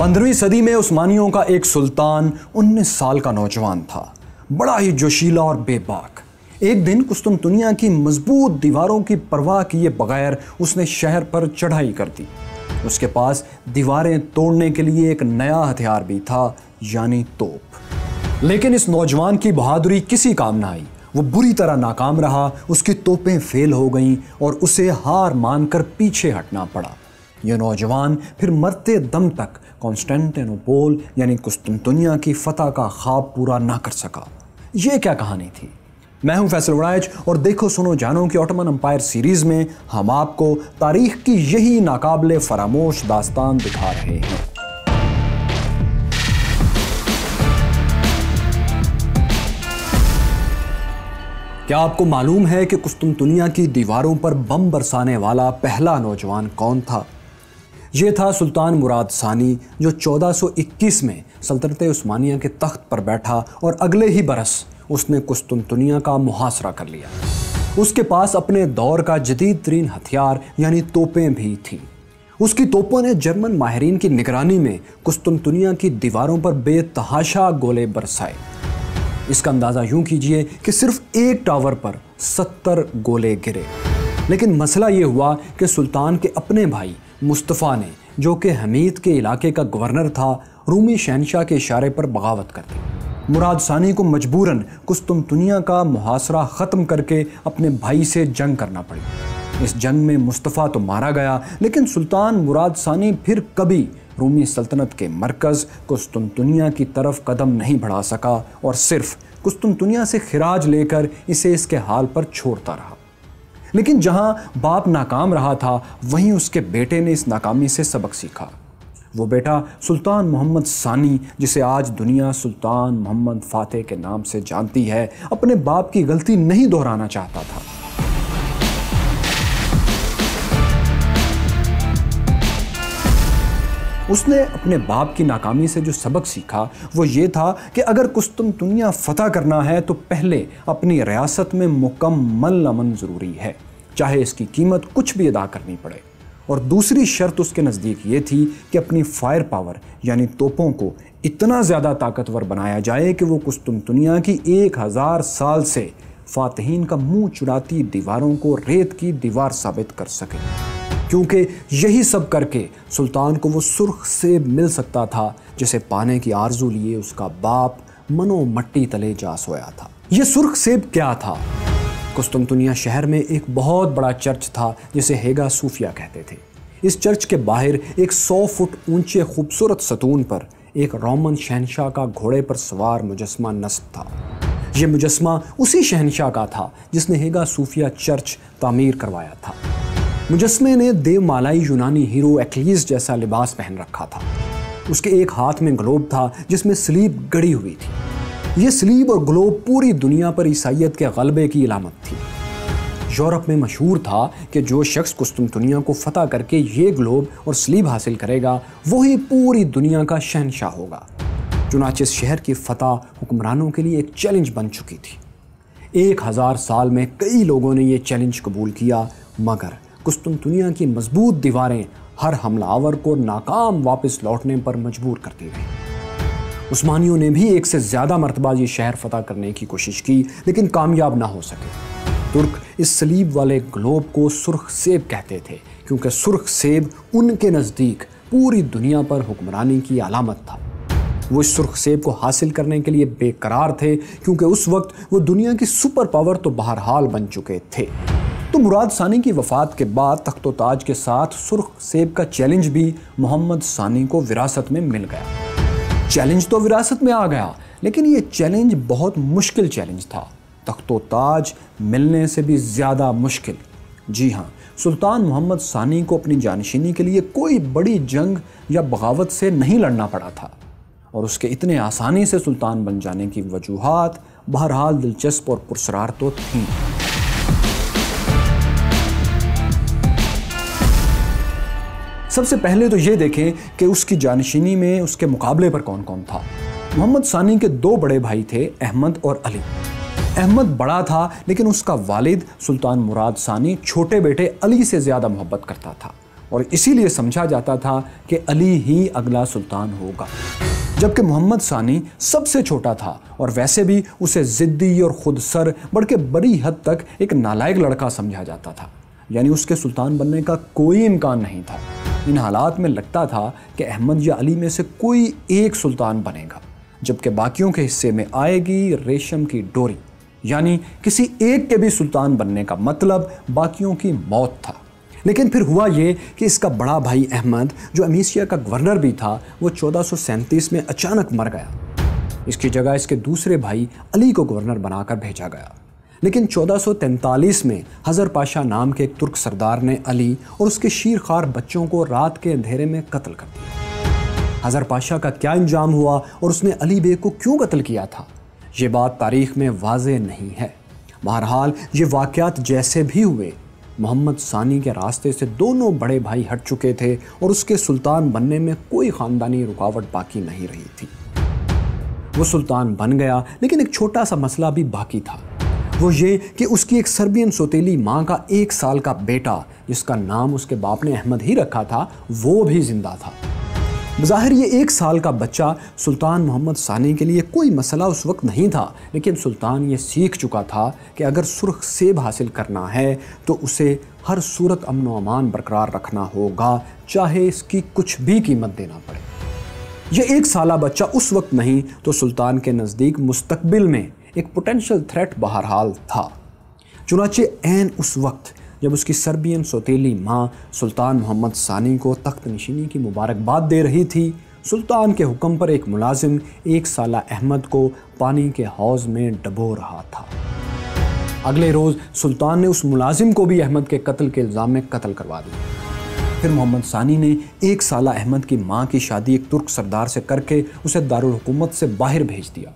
पंद्रहवीं सदी में उस्मानियों का एक सुल्तान 19 साल का नौजवान था। बड़ा ही जोशीला और बेबाक। एक दिन कुस्तुम दुनिया की मज़बूत दीवारों की परवाह किए बगैर उसने शहर पर चढ़ाई कर दी। उसके पास दीवारें तोड़ने के लिए एक नया हथियार भी था, यानी तोप। लेकिन इस नौजवान की बहादुरी किसी काम ना आई। वो बुरी तरह नाकाम रहा, उसकी तोपें फेल हो गईं और उसे हार मानकर पीछे हटना पड़ा। यह नौजवान फिर मरते दम तक कॉन्स्टेंटिनोपोल, यानी कुस्तुनतुनिया की फतह का ख्वाब पूरा ना कर सका। ये क्या कहानी थी? मैं हूँ फैसल वड़ाइज और देखो, सुनो, जानो की ऑटोमन अंपायर सीरीज़ में हम आपको तारीख की यही नाकाबले फरामोश दास्तान दिखा रहे हैं। क्या आपको मालूम है कि कुस्तुनतुनिया की दीवारों पर बम बरसाने वाला पहला नौजवान कौन था? ये था सुल्तान मुराद सानी, जो 1421 में सल्तनत उस्मानिया के तख्त पर बैठा और अगले ही बरस उसने कुस्तुनतुनिया का मुहासरा कर लिया। उसके पास अपने दौर का जदीद तरीन हथियार, यानी तोपें भी थीं। उसकी तोपों ने जर्मन माहरीन की निगरानी में कुस्तुनतुनिया की दीवारों पर बेतहाशा गोले बरसाए। इसका अंदाज़ा यूँ कीजिए कि सिर्फ़ एक टावर पर सत्तर गोले गिरे। लेकिन मसला ये हुआ कि सुल्तान के अपने भाई मुस्तफ़ा ने, जो कि हमीद के इलाके का गवर्नर था, रूमी शहनशाह के इशारे पर बगावत कर दी। मुराद सानी को मजबूरन कुस्तुनतुनिया का मुहासरा ख़त्म करके अपने भाई से जंग करना पड़ी। इस जंग में मुस्तफ़ा तो मारा गया, लेकिन सुल्तान मुराद सानी फिर कभी रूमी सल्तनत के मरकज़ कुस्तुनतुनिया की तरफ़ कदम नहीं बढ़ा सका और सिर्फ़ कुस्तुनतुनिया से खिराज लेकर इसे इसके हाल पर छोड़ता रहा। लेकिन जहाँ बाप नाकाम रहा था, वहीं उसके बेटे ने इस नाकामी से सबक सीखा। वो बेटा सुल्तान मोहम्मद सानी, जिसे आज दुनिया सुल्तान मोहम्मद फातेह के नाम से जानती है, अपने बाप की गलती नहीं दोहराना चाहता था। उसने अपने बाप की नाकामी से जो सबक सीखा, वो ये था कि अगर कुस्तुनतुनिया फतह करना है तो पहले अपनी रियासत में मुकम्मल अमन ज़रूरी है, चाहे इसकी कीमत कुछ भी अदा करनी पड़े। और दूसरी शर्त उसके नज़दीक ये थी कि अपनी फायर पावर, यानी तोपों को इतना ज़्यादा ताकतवर बनाया जाए कि वो कुस्तुनतुनिया की एक हज़ार साल से फातहीन का मुँह चुराती दीवारों को रेत की दीवार साबित कर सके। क्योंकि यही सब करके सुल्तान को वो सुर्ख सेब मिल सकता था, जिसे पाने की आरज़ू लिए उसका बाप मनो मट्टी तले जा सोया था। ये सुर्ख सेब क्या था? कुस्तुनतुनिया शहर में एक बहुत बड़ा चर्च था, जिसे हेगा सूफिया कहते थे। इस चर्च के बाहर एक सौ फुट ऊँचे खूबसूरत सतून पर एक रोमन शहनशाह का घोड़े पर सवार मुजस्मा नस्ब था। यह मुजस्मा उसी शहनशाह का था, जिसने हेगा सूफिया चर्च तामीर करवाया था। मुजस्मे ने देवमालाई यूनानी हीरो एक्लीस जैसा लिबास पहन रखा था। उसके एक हाथ में ग्लोब था, जिसमें स्लीब गड़ी हुई थी। ये स्लीब और ग्लोब पूरी दुनिया पर ईसाइत के गलबे की इलामत थी। यूरोप में मशहूर था कि जो शख्स कुस्तुनतुनिया को फतह करके ये ग्लोब और स्लीब हासिल करेगा, वही पूरी दुनिया का शहनशाह होगा। चुनाच इस शहर की फतह हुक्मरानों के लिए एक चैलेंज बन चुकी थी। एक हज़ार साल में कई लोगों ने यह चैलेंज कबूल किया, मगर कुस्तुनतुनिया की मज़बूत दीवारें हर हमलावर को नाकाम वापस लौटने पर मजबूर करती रही उस्मानियों ने भी एक से ज़्यादा मरतबा ये शहर फतह करने की कोशिश की, लेकिन कामयाब ना हो सके। तुर्क इस सलीब वाले ग्लोब को सुर्ख सेब कहते थे, क्योंकि सुर्ख सेब उनके नज़दीक पूरी दुनिया पर हुक्मरानी की अलामत था। वो इस सुर्ख सेब को हासिल करने के लिए बेकरार थे, क्योंकि उस वक्त वो दुनिया की सुपर पावर तो बहरहाल बन चुके थे। तो मुराद सानी की वफ़ात के बाद तख्त ताज के साथ सुर्ख सेब का चैलेंज भी मोहम्मद सानी को विरासत में मिल गया। चैलेंज तो विरासत में आ गया, लेकिन ये चैलेंज बहुत मुश्किल चैलेंज था। तख्त ताज मिलने से भी ज़्यादा मुश्किल। जी हाँ सुल्तान मोहम्मद सानी को अपनी जानशीनी के लिए कोई बड़ी जंग या बगावत से नहीं लड़ना पड़ा था। और उसके इतने आसानी से सुल्तान बन जाने की वजूहत बहरहाल दिलचस्प और पुरसरार तो थी। सबसे पहले तो ये देखें कि उसकी जानशीनी में उसके मुकाबले पर कौन कौन था। मोहम्मद सानी के दो बड़े भाई थे, अहमद और अली। अहमद बड़ा था, लेकिन उसका वालिद सुल्तान मुराद सानी छोटे बेटे अली से ज़्यादा मोहब्बत करता था। और इसीलिए समझा जाता था कि अली ही अगला सुल्तान होगा। जबकि मोहम्मद सानी सबसे छोटा था और वैसे भी उसे ज़िद्दी और खुद सर बढ़ बड़ी हद तक एक नालायक लड़का समझा जाता था। यानी उसके सुल्तान बनने का कोई इम्कान नहीं था। इन हालात में लगता था कि अहमद या अली में से कोई एक सुल्तान बनेगा, जबकि बाकियों के हिस्से में आएगी रेशम की डोरी। यानी किसी एक के भी सुल्तान बनने का मतलब बाकियों की मौत था। लेकिन फिर हुआ ये कि इसका बड़ा भाई अहमद, जो अमीसिया का गवर्नर भी था, वो चौदह में अचानक मर गया। इसकी जगह इसके दूसरे भाई अली को गवर्नर बनाकर भेजा गया। लेकिन 1443 में हज़र पाशा नाम के एक तुर्क सरदार ने अली और उसके शीर खार बच्चों को रात के अंधेरे में कत्ल कर दिया। हज़र पाशा का क्या इंजाम हुआ और उसने अली बेग को क्यों कत्ल किया था? ये बात तारीख में वाज नहीं है। बहरहाल, ये वाक़ात जैसे भी हुए। मोहम्मद सानी के रास्ते से दोनों बड़े भाई हट चुके थे और उसके सुल्तान बनने में कोई ख़ानदानी रुकावट बाकी नहीं रही थी। वो सुल्तान बन गया, लेकिन एक छोटा सा मसला भी बाकी था। वो ये कि उसकी एक सर्बियन सोतेली माँ का एक साल का बेटा, जिसका नाम उसके बाप ने अहमद ही रखा था, वो भी ज़िंदा था। ज़ाहिर ये एक साल का बच्चा सुल्तान मोहम्मद सानी के लिए कोई मसला उस वक्त नहीं था, लेकिन सुल्तान ये सीख चुका था कि अगर सुर्ख सेब हासिल करना है तो उसे हर सूरत अमन अमान बरकरार रखना होगा, चाहे इसकी कुछ भी कीमत देना पड़े। यह एक साल बच्चा उस वक्त नहीं तो सुल्तान के नज़दीक मुस्तकबिल में एक पोटेंशियल थ्रेट बहरहाल था। चुनाचे एन उस वक्त, जब उसकी सर्बियन सौतेली माँ सुल्तान मोहम्मद सानी को तख्त नशीनी की मुबारकबाद दे रही थी, सुल्तान के हुक्म पर एक मुलाजिम एक साल अहमद को पानी के हौज में डबो रहा था। अगले रोज़ सुल्तान ने उस मुलाजिम को भी अहमद के कत्ल के इल्ज़ाम में कत्ल करवा दिया। फिर मोहम्मद सानी ने एक साल अहमद की माँ की शादी एक तुर्क सरदार से करके उसे दारुल हुकूमत से बाहर भेज दिया।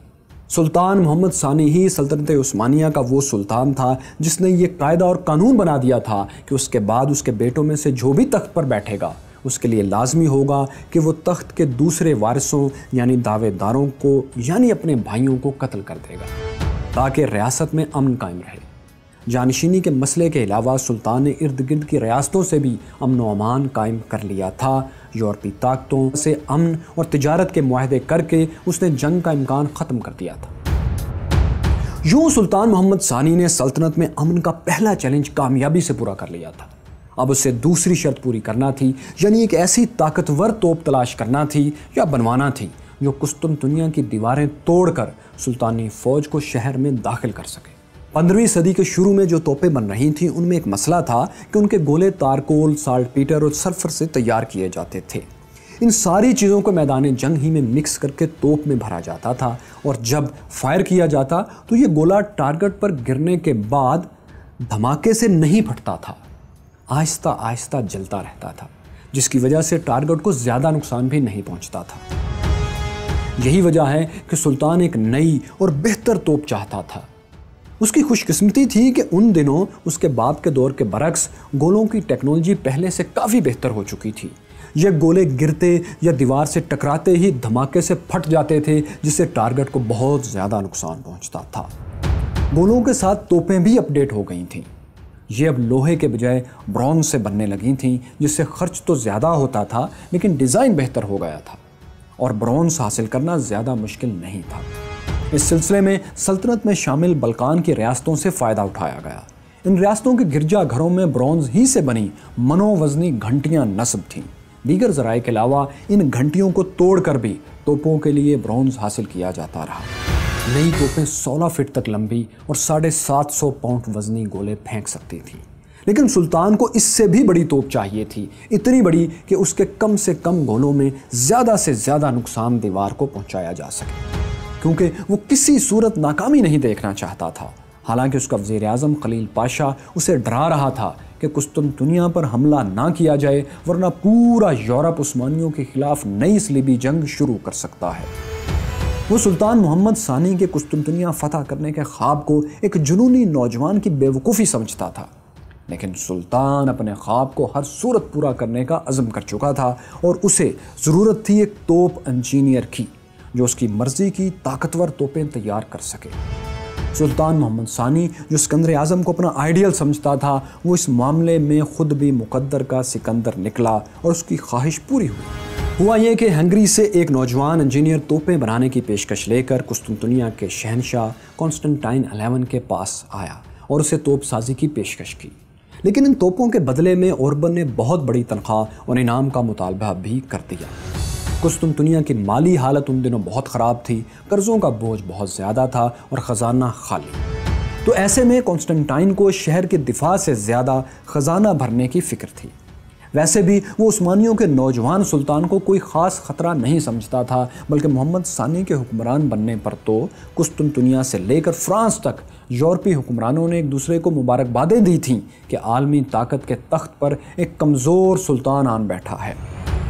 सुल्तान मोहम्मद सानी ही सल्तनत उस्मानिया का वो सुल्तान था जिसने ये कायदा और कानून बना दिया था कि उसके बाद उसके बेटों में से जो भी तख्त पर बैठेगा, उसके लिए लाजमी होगा कि वो तख्त के दूसरे वारिसों, यानी दावेदारों को, यानी अपने भाइयों को कत्ल कर देगा, ताकि रियासत में अमन कायम रहे। जानशीनी के मसले के अलावा सुल्तान ने इर्द गिर्द की रियासतों से भी अमन अमान कायम कर लिया था। यूरोपी ताकतों से अमन और तजारत के माहदे करके उसने जंग का इम्कान ख़त्म कर दिया था। यूँ सुल्तान मोहम्मद सानी ने सल्तनत में अमन का पहला चैलेंज कामयाबी से पूरा कर लिया था। अब उसे दूसरी शर्त पूरी करना थी, यानी एक ऐसी ताकतवर तोप तलाश करना थी या बनवाना थी, जो कुस्तुम दुनिया की दीवारें तोड़कर सुल्तानी फौज को शहर में दाखिल कर सके। पंद्रहवीं सदी के शुरू में जो तोपें बन रही थीं, उनमें एक मसला था कि उनके गोले तारकोल, साल्ट पीटर और सल्फ़र से तैयार किए जाते थे। इन सारी चीज़ों को मैदान जंग ही में मिक्स करके तोप में भरा जाता था और जब फायर किया जाता तो ये गोला टारगेट पर गिरने के बाद धमाके से नहीं फटता था। आहिस्ता आहिस्ता जलता रहता था, जिसकी वजह से टारगेट को ज़्यादा नुकसान भी नहीं पहुँचता था। यही वजह है कि सुल्तान एक नई और बेहतर तोप चाहता था। उसकी खुशकिस्मती थी कि उन दिनों उसके बाद के दौर के बरक्स गोलों की टेक्नोलॉजी पहले से काफ़ी बेहतर हो चुकी थी। ये गोले गिरते या दीवार से टकराते ही धमाके से फट जाते थे, जिससे टारगेट को बहुत ज़्यादा नुकसान पहुँचता था। गोलों के साथ तोपें भी अपडेट हो गई थीं। ये अब लोहे के बजाय ब्रॉन्ज से बनने लगी थीं, जिससे खर्च तो ज़्यादा होता था, लेकिन डिज़ाइन बेहतर हो गया था और ब्रॉन्ज हासिल करना ज़्यादा मुश्किल नहीं था। इस सिलसिले में सल्तनत में शामिल बल्कान की रियासतों से फ़ायदा उठाया गया। इन रियासतों के गिरजा घरों में ब्रॉन्ज ही से बनी मनोवजनी घंटियाँ नस्ब थीं। दीगर जराए के अलावा इन घंटियों को तोड़कर भी तोपों के लिए ब्रॉन्ज हासिल किया जाता रहा। नई तोपें 16 फीट तक लंबी और साढ़े सात सौ पाउंड वजनी गोले फेंक सकती थी। लेकिन सुल्तान को इससे भी बड़ी तोप चाहिए थी, इतनी बड़ी कि उसके कम से कम गोलों में ज़्यादा से ज़्यादा नुकसान दीवार को पहुँचाया जा सके। क्योंकि वो किसी सूरत नाकामी नहीं देखना चाहता था। हालाँकि उसका वज़ीर अजम खलील पाशा उसे डरा रहा था कि कुस्तुन दुनिया पर हमला ना किया जाए, वरना पूरा यूरोप उस्मानियों के खिलाफ नई सलीबी जंग शुरू कर सकता है। वो सुल्तान मोहम्मद सानी के कुस्तुनतुनिया फतह करने के ख्वाब को एक जुनूनी नौजवान की बेवकूफ़ी समझता था। लेकिन सुल्तान अपने ख्वाब को हर सूरत पूरा करने का अज़म कर चुका था और उसे ज़रूरत थी एक तोप इंजीनियर की। जो उसकी मर्ज़ी की ताकतवर तोपें तैयार कर सके। सुल्तान मोहम्मद सानी, जो सिकंदर आज़म को अपना आइडियल समझता था, वो इस मामले में ख़ुद भी मुकद्दर का सिकंदर निकला और उसकी ख्वाहिश पूरी हुई। हुआ यह कि हंगरी से एक नौजवान इंजीनियर तोपें बनाने की पेशकश लेकर कुस्तुनतुनिया के शहनशाह कॉन्स्टेंटाइन अलेवन के पास आया और उसे तोप साजी की पेशकश की। लेकिन इन तोपों के बदले में औरबन ने बहुत बड़ी तनख्वाह और इनाम का मुतालबा भी कर दिया। कुस्तुनतुनिया की माली हालत उन दिनों बहुत ख़राब थी। कर्ज़ों का बोझ बहुत ज़्यादा था और ख़जाना खाली। तो ऐसे में कॉन्स्टेंटाइन को शहर के दिफा से ज़्यादा ख़जाना भरने की फ़िक्र थी। वैसे भी वो उस्मानियों के नौजवान सुल्तान को कोई ख़ास ख़तरा नहीं समझता था, बल्कि मोहम्मद सानी के हुक्मरान बनने पर तो कुस्तुनतुनिया से लेकर फ्रांस तक यूरोपीय हुक्मरानों ने एक दूसरे को मुबारकबादें दी थीं कि आलमी ताकत के तख्त पर एक कमज़ोर सुल्तान आन बैठा है।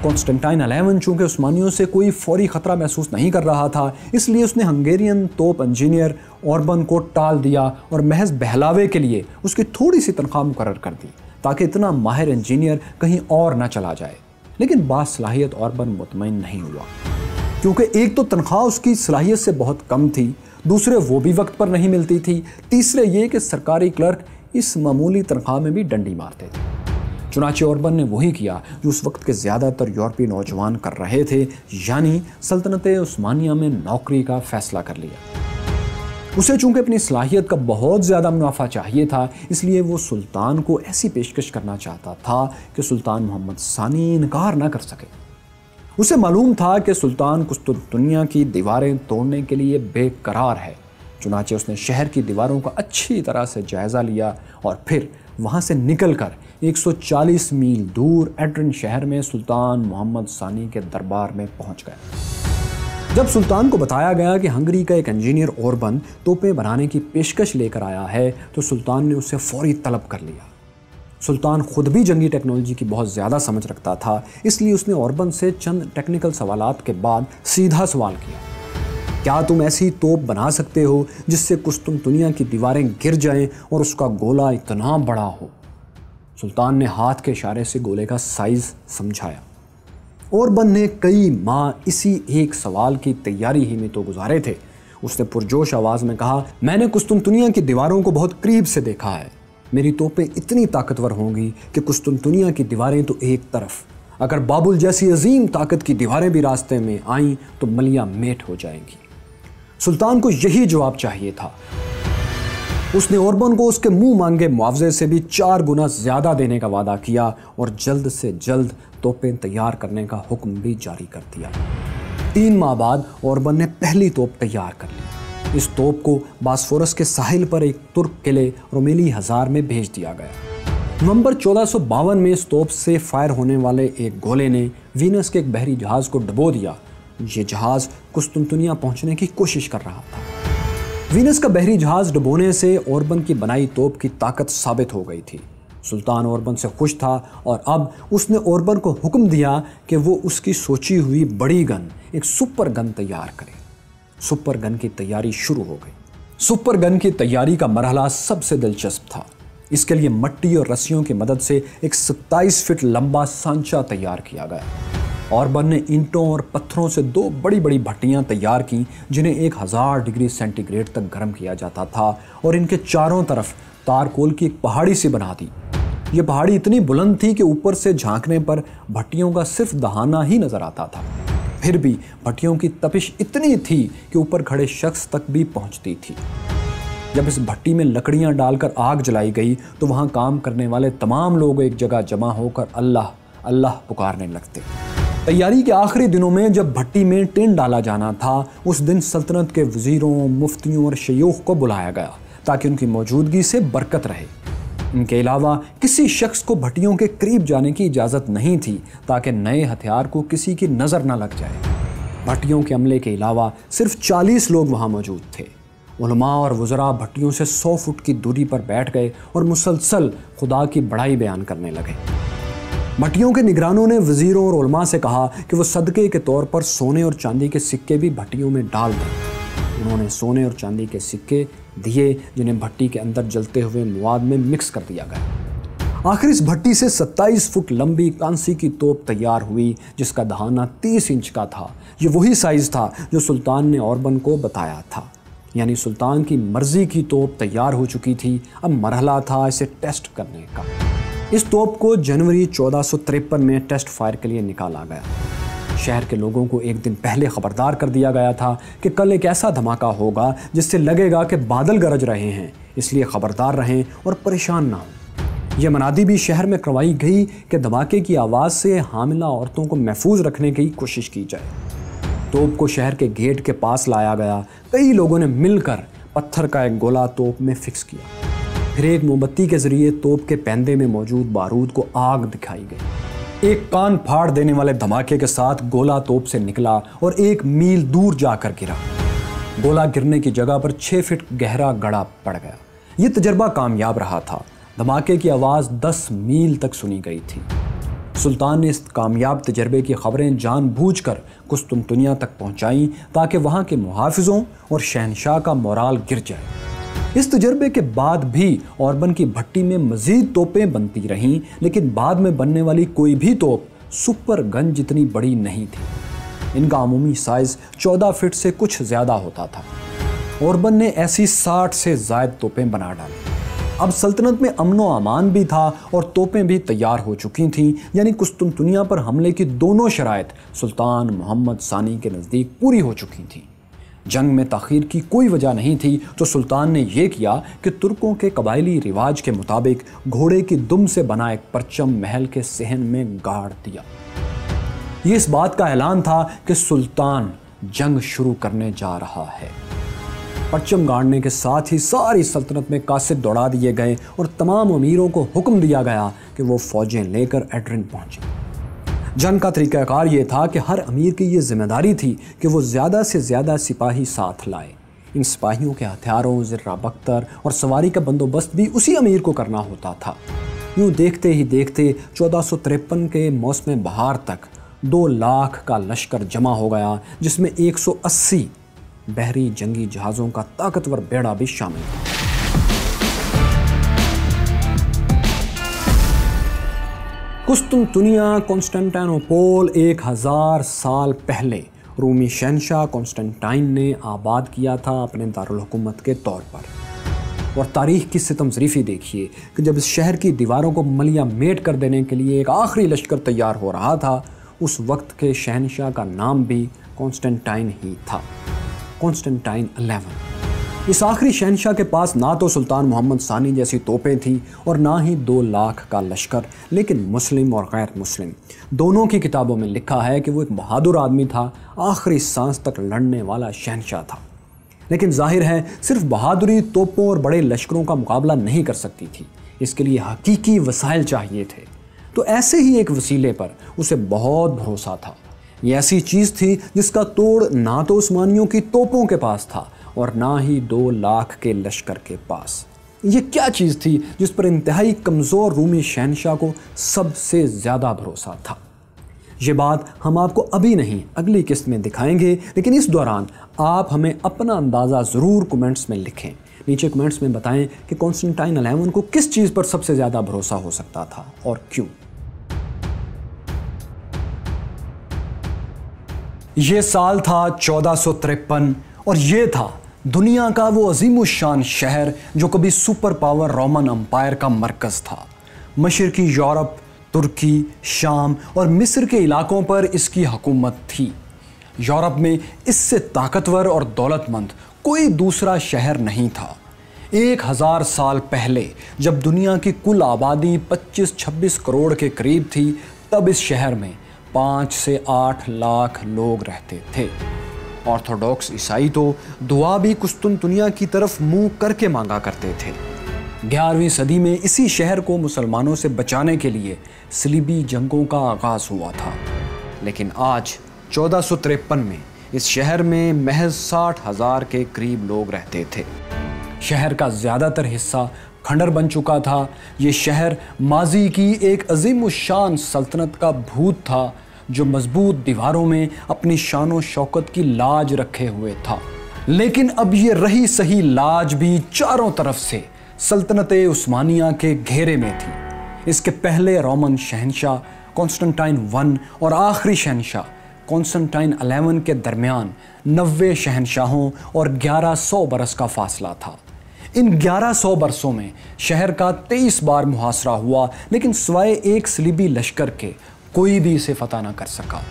कॉन्स्टेंटाइन अलेवन चूँकि उस्मानियों से कोई फौरी ख़तरा महसूस नहीं कर रहा था, इसलिए उसने हंगेरियन तोप इंजीनियर ऑर्बन को टाल दिया और महज बहलावे के लिए उसकी थोड़ी सी तनख्वाह मुकर कर दी, ताकि इतना माहिर इंजीनियर कहीं और ना चला जाए। लेकिन बासलाहियत ऑर्बन मुतमिन नहीं हुआ, क्योंकि एक तो तनख्वाह उसकी सलाहियत से बहुत कम थी, दूसरे वो भी वक्त पर नहीं मिलती थी, तीसरे ये कि सरकारी क्लर्क इस मामूली तनख्वाह में भी डंडी मारते थे। चुनाचे औरबन ने वही किया जो उस वक्त के ज़्यादातर यूरोपीय नौजवान कर रहे थे, यानी सल्तनत उस्मानिया में नौकरी का फैसला कर लिया। उसे चूँकि अपनी सलाहियत का बहुत ज़्यादा मुनाफा चाहिए था, इसलिए वो सुल्तान को ऐसी पेशकश करना चाहता था कि सुल्तान मोहम्मद सानी इनकार ना कर सके। उसे मालूम था कि सुल्तान कुस्तुनतुनिया की दीवारें तोड़ने के लिए बेकरार है। चुनाचे उसने शहर की दीवारों का अच्छी तरह से जायज़ा लिया और फिर वहाँ से निकलकर 140 मील दूर एड्रिन शहर में सुल्तान मोहम्मद सानी के दरबार में पहुँच गया जब सुल्तान को बताया गया कि हंगरी का एक इंजीनियर ओरबन तोपें बनाने की पेशकश लेकर आया है तो सुल्तान ने उसे फौरी तलब कर लिया। सुल्तान खुद भी जंगी टेक्नोलॉजी की बहुत ज़्यादा समझ रखता था, इसलिए उसने ओरबन से चंद टेक्निकल सवालात के बाद सीधा सवाल किया, क्या तुम ऐसी तोप बना सकते हो जिससे कुछ तुम दुनिया की दीवारें गिर जाएँ और उसका गोला इतना बड़ा हो? सुल्तान ने हाथ के इशारे से गोले का साइज़ समझाया। औरबन ने कई माह इसी एक सवाल की तैयारी ही में तो गुजारे थे। उसने पुरजोश आवाज़ में कहा, मैंने कुस्तुनतुनिया की दीवारों को बहुत करीब से देखा है। मेरी तोपें इतनी ताकतवर होंगी कि कुस्तुनतुनिया की दीवारें तो एक तरफ़। अगर बाबुल जैसी अजीम ताकत की दीवारें भी रास्ते में आईं तो मलिया मेट हो जाएँगी। सुल्तान को यही जवाब चाहिए था। उसने ओरबन को उसके मुँह मांगे मुआवजे से भी चार गुना ज़्यादा देने का वादा किया और जल्द से जल्द तोपें तैयार करने का हुक्म भी जारी कर दिया। तीन माह बाद ओरबन ने पहली तोप तैयार कर ली। इस तोप को बासफोरस के साहिल पर एक तुर्क किले रोमेली हज़ार में भेज दिया गया। नवंबर चौदह में इस तोप से फायर होने वाले एक गोले ने वीनस के एक बहरी जहाज़ को डबो दिया। ये जहाज़ कुस्तुनतुनिया पहुँचने की कोशिश कर रहा था। वीनस का बहरी जहाज़ डुबोने से ओरबन की बनाई तोप की ताकत साबित हो गई थी। सुल्तान ओरबन से खुश था और अब उसने ओरबन को हुक्म दिया कि वो उसकी सोची हुई बड़ी गन, एक सुपर गन तैयार करे। सुपर गन की तैयारी शुरू हो गई। सुपर गन की तैयारी का मरहला सबसे दिलचस्प था। इसके लिए मट्टी और रस्सियों की मदद से एक 27 फीट लंबा सांचा तैयार किया गया। ऑर्बन ने ईंटों और पत्थरों से दो बड़ी बड़ी भट्टियाँ तैयार की, जिन्हें एक हज़ार डिग्री सेंटीग्रेड तक गर्म किया जाता था और इनके चारों तरफ़ तारकोल की एक पहाड़ी सी बना दी। ये पहाड़ी इतनी बुलंद थी कि ऊपर से झांकने पर भट्टियों का सिर्फ़ दहाना ही नज़र आता था। फिर भी भट्टियों की तपिश इतनी थी कि ऊपर खड़े शख्स तक भी पहुँचती थी। जब इस भट्टी में लकड़ियाँ डालकर आग जलाई गई तो वहाँ काम करने वाले तमाम लोग एक जगह जमा होकर अल्लाह अल्लाह पुकारने लगते। तैयारी के आखिरी दिनों में जब भट्टी में टेंट डाला जाना था, उस दिन सल्तनत के वजीरों, मुफ्तियों और शयूख को बुलाया गया, ताकि उनकी मौजूदगी से बरकत रहे। इनके अलावा किसी शख्स को भट्टियों के करीब जाने की इजाज़त नहीं थी, ताकि नए हथियार को किसी की नज़र न लग जाए। भट्टियों के अमले के अलावा सिर्फ़ 40 लोग वहाँ मौजूद थे। उलमा और वज़रा भट्टियों से 100 फुट की दूरी पर बैठ गए और मुसलसल खुदा की बड़ाई बयान करने लगे। भट्टियों के निगरानों ने वजीरों और उलमा से कहा कि वो सदक़े के तौर पर सोने और चांदी के सिक्के भी भट्टियों में डाल दें। उन्होंने सोने और चांदी के सिक्के दिए, जिन्हें भट्टी के अंदर जलते हुए मवाद में मिक्स कर दिया गया। आखिर इस भट्टी से 27 फुट लंबी कांसी की तोप तैयार हुई, जिसका दहाना 30 इंच का था। ये वही साइज़ था जो सुल्तान ने औरबन को बताया था। यानी सुल्तान की मर्ज़ी की तोप तैयार हो चुकी थी। अब मरहला था इसे टेस्ट करने का। इस तोप को जनवरी चौदह में टेस्ट फायर के लिए निकाला गया। शहर के लोगों को एक दिन पहले खबरदार कर दिया गया था कि कल एक ऐसा धमाका होगा जिससे लगेगा कि बादल गरज रहे हैं, इसलिए खबरदार रहें और परेशान ना हों। यह मनादी भी शहर में करवाई गई कि धमाके की आवाज़ से हामिला औरतों को महफूज रखने की कोशिश की जाए। तोप को शहर के गेट के पास लाया गया। कई लोगों ने मिलकर पत्थर का एक गोला तोप में फिक्स किया। फिर एक मोमबत्ती के ज़रिए तोप के पैंदे में मौजूद बारूद को आग दिखाई गई। एक कान फाड़ देने वाले धमाके के साथ गोला तोप से निकला और एक मील दूर जाकर गिरा। गोला गिरने की जगह पर छः फिट गहरा गड़ा पड़ गया। ये तजर्बा कामयाब रहा था। धमाके की आवाज़ दस मील तक सुनी गई थी। सुल्तान ने इस कामयाब तजर्बे की खबरें जानबूझकर कुस्तुनतुनिया तक पहुंचाई ताकि वहाँ के मुहाफिजों और शहनशाह का मोराल गिर जाए। इस तजर्बे के बाद भी औरबन की भट्टी में मज़ीद तोपें बनती रहीं, लेकिन बाद में बनने वाली कोई भी तोप सुपर गन जितनी बड़ी नहीं थी। इनका अमूमी साइज़ 14 फीट से कुछ ज़्यादा होता था। औरबन ने ऐसी 60 से जायद तोपें बना डाली। अब सल्तनत में अमनो अमान भी था और तोपें भी तैयार हो चुकी थीं, यानी कुस्तुनतुनिया पर हमले की दोनों शराइत सुल्तान मोहम्मद सानी के नज़दीक पूरी हो चुकी थी। जंग में तखीर की कोई वजह नहीं थी तो सुल्तान ने यह किया कि तुर्कों के कबायली रिवाज के मुताबिक घोड़े की दुम से बना एक परचम महल के सहन में गाड़ दिया। ये इस बात का ऐलान था कि सुल्तान जंग शुरू करने जा रहा है। परचम गाड़ने के साथ ही सारी सल्तनत में कासिद दौड़ा दिए गए और तमाम अमीरों को हुक्म दिया गया कि वो फौजें लेकर एड्रिन पहुँचे। जंग का तरीक़ाकार ये था कि हर अमीर की ये ज़िम्मेदारी थी कि वो ज़्यादा से ज़्यादा सिपाही साथ लाए। इन सिपाहियों के हथियारों, ज़र्रा बख्तर और सवारी का बंदोबस्त भी उसी अमीर को करना होता था। यूँ देखते ही देखते चौदह के मौसम बहार तक दो लाख का लश्कर जमा हो गया, जिसमें 180 बहरी जंगी जहाज़ों का ताकतवर बेड़ा भी शामिल। था कुस्तुनतुनिया कॉन्स्टेंटाइनोपोल एक हज़ार साल पहले रूमी शहनशाह कॉन्स्टेंटाइन ने आबाद किया था अपने दारुलकूमत के तौर पर। और तारीख की सितम जरीफ़ी देखिए कि जब इस शहर की दीवारों को मलिया मेट कर देने के लिए एक आखिरी लश्कर तैयार हो रहा था, उस वक्त के शहनशाह का नाम भी कॉन्स्टेंटाइन ही था। कॉन्स्टेंटाइन अलेवन इस आखिरी शहनशाह के पास ना तो सुल्तान मोहम्मद सानी जैसी तोपें थीं और ना ही दो लाख का लश्कर, लेकिन मुस्लिम और गैर मुस्लिम। दोनों की किताबों में लिखा है कि वो एक बहादुर आदमी था, आखिरी सांस तक लड़ने वाला शहनशाह था। लेकिन ज़ाहिर है, सिर्फ़ बहादुरी तोपों और बड़े लश्करों का मुकाबला नहीं कर सकती थी। इसके लिए हकीकी वसाइल चाहिए थे। तो ऐसे ही एक वसीले पर उसे बहुत भरोसा था। ये ऐसी चीज़ थी जिसका तोड़ ना तो उस्मानियों की तोपों के पास था और ना ही दो लाख के लश्कर के पास। ये क्या चीज़ थी जिस पर इंतहाई कमज़ोर रूमी शहनशाह को सबसे ज़्यादा भरोसा था? ये बात हम आपको अभी नहीं, अगली किस्त में दिखाएँगे, लेकिन इस दौरान आप हमें अपना अंदाज़ा ज़रूर कमेंट्स में लिखें। नीचे कमेंट्स में बताएँ कि कॉन्स्टेंटाइन अलेवन को किस चीज़ पर सबसे ज़्यादा भरोसा हो सकता था और क्यों। ये साल था चौदह और ये था दुनिया का वो अजीम शान शहर जो कभी सुपर पावर रोमन अम्पायर का मरकज़ था। मशरकी यूरोप, तुर्की, शाम और मिस्र के इलाकों पर इसकी हुकूमत थी। यूरोप में इससे ताकतवर और दौलतमंद कोई दूसरा शहर नहीं था। एक हज़ार साल पहले जब दुनिया की कुल आबादी 25-26 करोड़ के करीब थी, तब इस शहर में पाँच से आठ लाख लोग रहते थे। ऑर्थोडॉक्स ईसाई तो दुआ भी कुस्तुनतुनिया की तरफ़ मुँह करके मांगा करते थे। ग्यारहवीं सदी में इसी शहर को मुसलमानों से बचाने के लिए सलीबी जंगों का आगाज़ हुआ था। लेकिन आज, चौदह में, इस शहर में महज साठ हज़ार के करीब लोग रहते थे। शहर का ज़्यादातर हिस्सा खंडर बन चुका था। ये शहर माजी की एक अजीम शान सल्तनत का भूत था। जो मज़बूत दीवारों में अपनी शान शौकत की लाज रखे हुए था। लेकिन अब ये रही सही लाज भी चारों तरफ़ से सल्तनत उस्मानिया के घेरे में थी। इसके पहले रोमन शहनशाह, कॉन्स्टेंटाइन वन और आखिरी शहनशाह, कॉन्स्टेंटाइन अलेवन के दरमियान नबे शहनशाहों और 1100 बरस का फासला था। इन 1100 बरसों में शहर का 23 बार मुहासरा हुआ, लेकिन स्वय एक सलीबी लश्कर के कोई भी इसे फतह ना कर सका।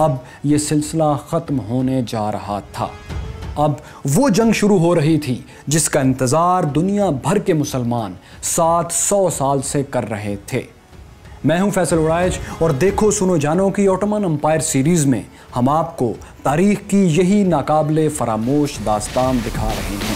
अब ये सिलसिला ख़त्म होने जा रहा था। अब वो जंग शुरू हो रही थी, जिसका इंतज़ार दुनिया भर के मुसलमान सात सौ साल से कर रहे थे। मैं हूँ फैसल उड़ाइज और देखो, सुनो, जानो की ऑटोमन अंपायर सीरीज़ में हम आपको तारीख की यही नाकाबले फरामोश दास्तान दिखा रहे हैं।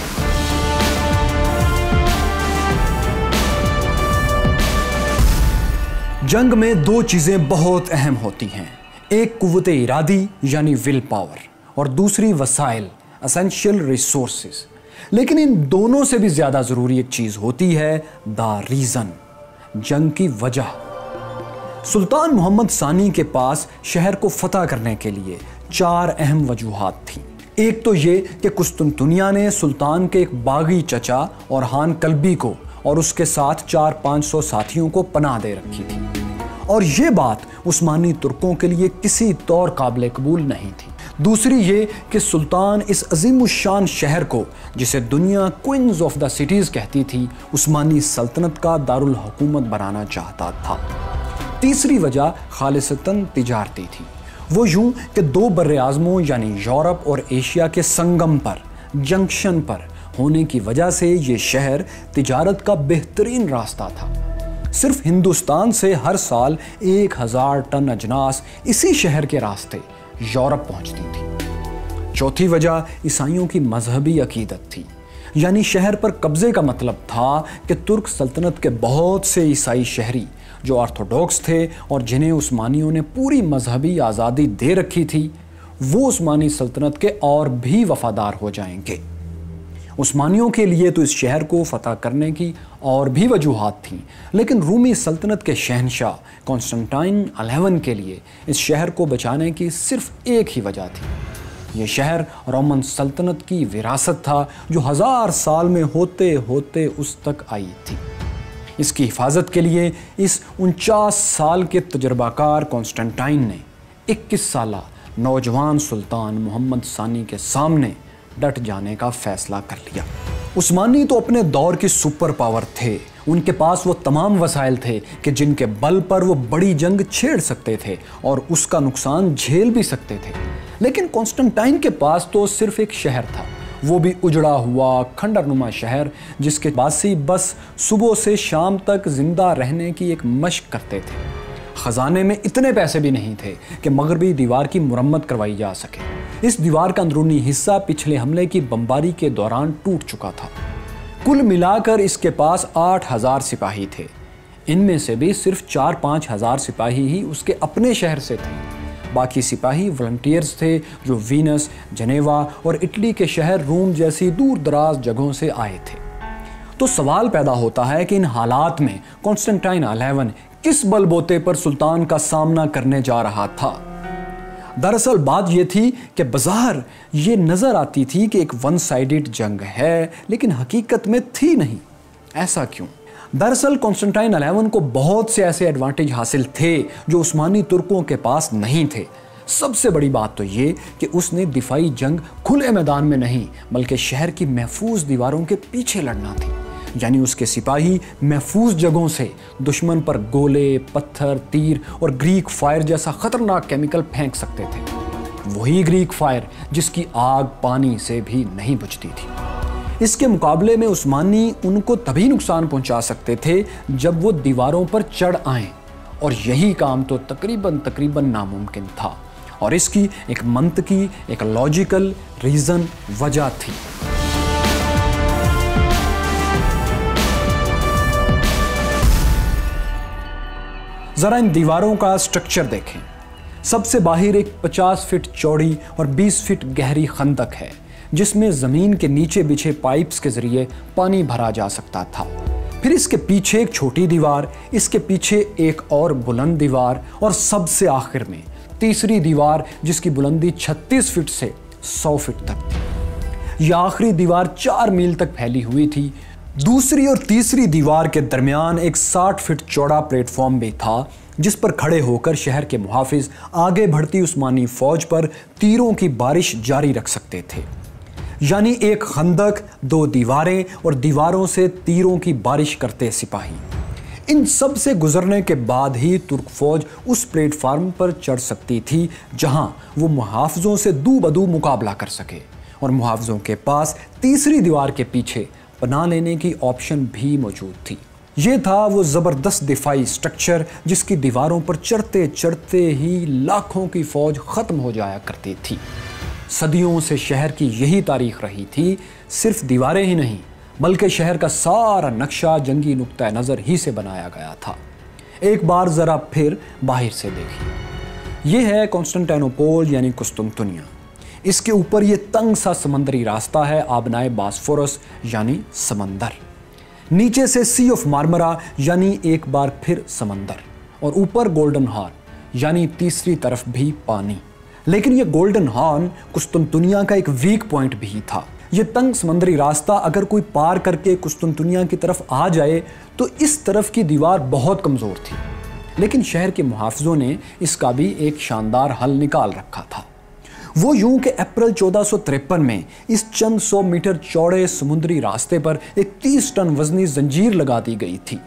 जंग में दो चीज़ें बहुत अहम होती हैं। एक कुत इरादी, यानी विल पावर, और दूसरी वसाइल असेंशियल रिसोर्सेज लेकिन इन दोनों से भी ज़्यादा ज़रूरी एक चीज़ होती है, द रीज़न जंग की वजह। सुल्तान मोहम्मद सानी के पास शहर को फतह करने के लिए चार अहम वजूहत थी। एक तो ये कि कुस्तुनतुनिया ने सुल्तान के एक बागी चचा और हान कल्बी को और उसके साथ चार पाँच सौ साथियों को पनाह दे रखी थी। और ये बात उस्मानी तुर्कों के लिए किसी तौर काबिल कबूल नहीं थी। दूसरी ये कि सुल्तान इस अजीम शान शहर को, जिसे दुनिया क्वींस ऑफ़ द सिटीज़ कहती थी, उस्मानी सल्तनत का दारुल हुकूमत बनाना चाहता था। तीसरी वजह खालिसतन तिजारती थी। वो यूँ कि दो बर आज़मों, यानी यूरोप और एशिया के संगम पर, जंक्शन पर होने की वजह से ये शहर तिजारत का बेहतरीन रास्ता था। सिर्फ़ हिंदुस्तान से हर साल एक हज़ार टन अजनास इसी शहर के रास्ते यूरोप पहुँचती थी। चौथी वजह ईसाइयों की मजहबी अकीदत थी। यानी शहर पर कब्जे का मतलब था कि तुर्क सल्तनत के बहुत से ईसाई शहरी, जो ऑर्थोडॉक्स थे और जिन्हें उस्मानियों ने पूरी मजहबी आज़ादी दे रखी थी, वो उस्मानी सल्तनत के और भी वफादार हो जाएँगे। उस्मानियों के लिए तो इस शहर को फतह करने की और भी वजूहत थीं। लेकिन रूमी सल्तनत के शहनशाह कॉन्स्टेंटाइन अलेवन के लिए इस शहर को बचाने की सिर्फ़ एक ही वजह थी। ये शहर रोमन सल्तनत की विरासत था, जो हज़ार साल में होते होते उस तक आई थी। इसकी हिफाजत के लिए इस उनचास साल के तजर्बाकार कॉन्स्टेंटाइन ने 21 साल नौजवान सुल्तान मोहम्मद सानी के सामने डट जाने का फैसला कर लिया। उस्मानी तो अपने दौर के सुपर पावर थे। उनके पास वो तमाम वसाइल थे कि जिनके बल पर वो बड़ी जंग छेड़ सकते थे और उसका नुकसान झेल भी सकते थे। लेकिन कॉन्स्टेंटाइन के पास तो सिर्फ़ एक शहर था। वो भी उजड़ा हुआ खंडर नुमा शहर, जिसके बासी बस सुबह से शाम तक ज़िंदा रहने की एक मशक करते थे। ख़जाने में इतने पैसे भी नहीं थे कि मगरबी दीवार की मुरम्मत करवाई जा सके। इस दीवार का अंदरूनी हिस्सा पिछले हमले की बमबारी के दौरान टूट चुका था। कुल मिलाकर इसके पास आठ हज़ार सिपाही थे। इनमें से भी सिर्फ़ चार पाँच हज़ार सिपाही ही उसके अपने शहर से थे। बाकी सिपाही वॉल्टियर्स थे जो वीनस, जनेवा और इटली के शहर रोम जैसी दूर दराज जगहों से आए थे। तो सवाल पैदा होता है कि इन हालात में कॉन्स्टेंटाइन अलेवन किस बलबोते पर सुल्तान का सामना करने जा रहा था? दरअसल बात यह थी कि बाज़ार ये नज़र आती थी कि एक वन साइडेड जंग है, लेकिन हकीकत में थी नहीं। ऐसा क्यों? दरअसल कॉन्स्टेंटाइन अलेवन को बहुत से ऐसे एडवांटेज हासिल थे जो उस्मानी तुर्कों के पास नहीं थे। सबसे बड़ी बात तो ये कि उसने दिफाई जंग खुले मैदान में नहीं, बल्कि शहर की महफूज दीवारों के पीछे लड़ना थी। यानी उसके सिपाही महफूज जगहों से दुश्मन पर गोले, पत्थर, तीर और ग्रीक फायर जैसा खतरनाक केमिकल फेंक सकते थे। वही ग्रीक फायर जिसकी आग पानी से भी नहीं बुझती थी। इसके मुकाबले में उस्मानी उनको तभी नुकसान पहुँचा सकते थे जब वो दीवारों पर चढ़ आए। और यही काम तो तकरीबन तकरीबन नामुमकिन था। और इसकी एक मंत की, एक लॉजिकल रीज़न वजह थी। ज़रा इन दीवारों का स्ट्रक्चर देखें। सबसे बाहर एक 50 फीट चौड़ी और 20 फीट गहरी खंदक है, जिसमें ज़मीन के नीचे बिछे पाइप्स के ज़रिए पानी भरा जा सकता था। फिर इसके पीछे एक छोटी दीवार, इसके पीछे एक और बुलंद दीवार और सबसे आखिर में तीसरी दीवार, जिसकी बुलंदी 36 फीट से 100 फीट तक थी। यह आखिरी दीवार चार मील तक फैली हुई थी दूसरी और तीसरी दीवार के दरमियान एक 60 फीट चौड़ा प्लेटफॉर्म भी था, जिस पर खड़े होकर शहर के मुहाफिज आगे बढ़ती उस्मानी फौज पर तीरों की बारिश जारी रख सकते थे। यानी एक खंदक, दो दीवारें और दीवारों से तीरों की बारिश करते सिपाही। इन सबसे गुजरने के बाद ही तुर्क फौज उस प्लेटफार्म पर चढ़ सकती थी, जहाँ वो मुहाफजों से दू बदू मुकाबला कर सके। और मुहावजों के पास तीसरी दीवार के पीछे पना लेने की ऑप्शन भी मौजूद थी। ये था वो ज़बरदस्त दिफाई स्ट्रक्चर जिसकी दीवारों पर चढ़ते चढ़ते ही लाखों की फौज ख़त्म हो जाया करती थी। सदियों से शहर की यही तारीख रही थी, सिर्फ़ दीवारें ही नहीं, बल्कि शहर का सारा नक्शा जंगी नुक़ नज़र ही से बनाया गया था। एक बार ज़रा फिर बाहर से देखिए यह है कॉन्स्टेंटाइनोपोल यानी कुस्तुनतुनिया इसके ऊपर ये तंग सा समंदरी रास्ता है, आबनाए बासफोरस, यानी समंदर। नीचे से सी ऑफ़ मारमरा यानी एक बार फिर समंदर। और ऊपर गोल्डन हॉर्न यानी तीसरी तरफ़ भी पानी। लेकिन ये गोल्डन हॉर्न कुस्तुनतुनिया का एक वीक पॉइंट भी था। ये तंग समंदरी रास्ता अगर कोई पार करके कुस्तुनतुनिया की तरफ़ आ जाए तो इस तरफ़ की दीवार बहुत कमज़ोर थी। लेकिन शहर के मुहाफ़ों ने इसका भी एक शानदार हल निकाल रखा था। वो यूँ कि अप्रैल चौदह में इस चंद सौ मीटर चौड़े समुद्री रास्ते पर एक तीस टन वजनी जंजीर लगा दी गई थी।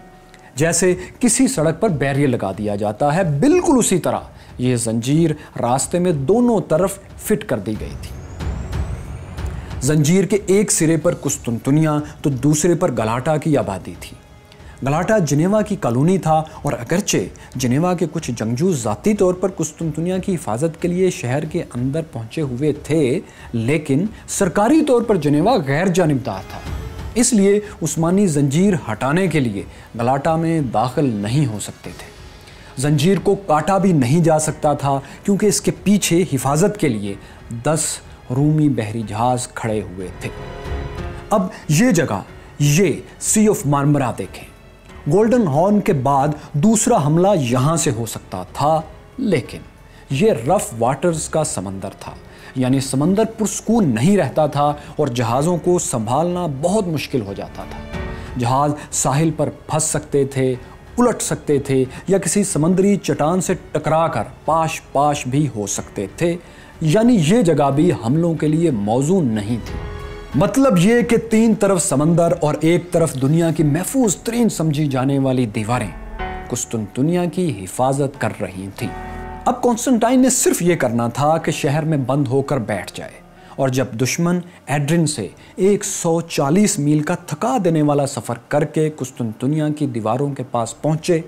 जैसे किसी सड़क पर बैरियर लगा दिया जाता है, बिल्कुल उसी तरह ये जंजीर रास्ते में दोनों तरफ़ फिट कर दी गई थी। जंजीर के एक सिरे पर कुस्तुनतुनिया तो दूसरे पर गलाटा की आबादी थी। गलाटा जिनेवा की कॉलोनी था और अगरचे जिनेवा के कुछ जंगजू ज़ाती तौर पर कुस्तुनतुनिया की हिफाजत के लिए शहर के अंदर पहुँचे हुए थे, लेकिन सरकारी तौर पर जिनेवा गैर जानबदार था। इसलिए उस्मानी जंजीर हटाने के लिए गलाटा में दाखिल नहीं हो सकते थे। जंजीर को काटा भी नहीं जा सकता था, क्योंकि इसके पीछे हिफाजत के लिए दस रूमी बहरी जहाज़ खड़े हुए थे। अब ये जगह, ये सी ऑफ़ मारमरा देखें। गोल्डन हॉर्न के बाद दूसरा हमला यहाँ से हो सकता था, लेकिन यह रफ वाटर्स का समंदर था। यानी समंदर पुरस्कून नहीं रहता था और जहाज़ों को संभालना बहुत मुश्किल हो जाता था। जहाज़ साहिल पर फंस सकते थे, उलट सकते थे, या किसी समंदरी चट्टान से टकरा कर पाश पाश भी हो सकते थे। यानी ये जगह भी हमलों के लिए मौजूद नहीं थी। मतलब ये कि तीन तरफ़ समंदर और एक तरफ़ दुनिया की महफूज तरीन समझी जाने वाली दीवारें कुस्तुन दुनिया की हिफाजत कर रही थी। अब कॉन्स्टेंटाइन ने सिर्फ़ ये करना था कि शहर में बंद होकर बैठ जाए और जब दुश्मन एड्रिन से 140 मील का थका देने वाला सफ़र करके कुस्तुनतुनिया की दीवारों के पास पहुँचे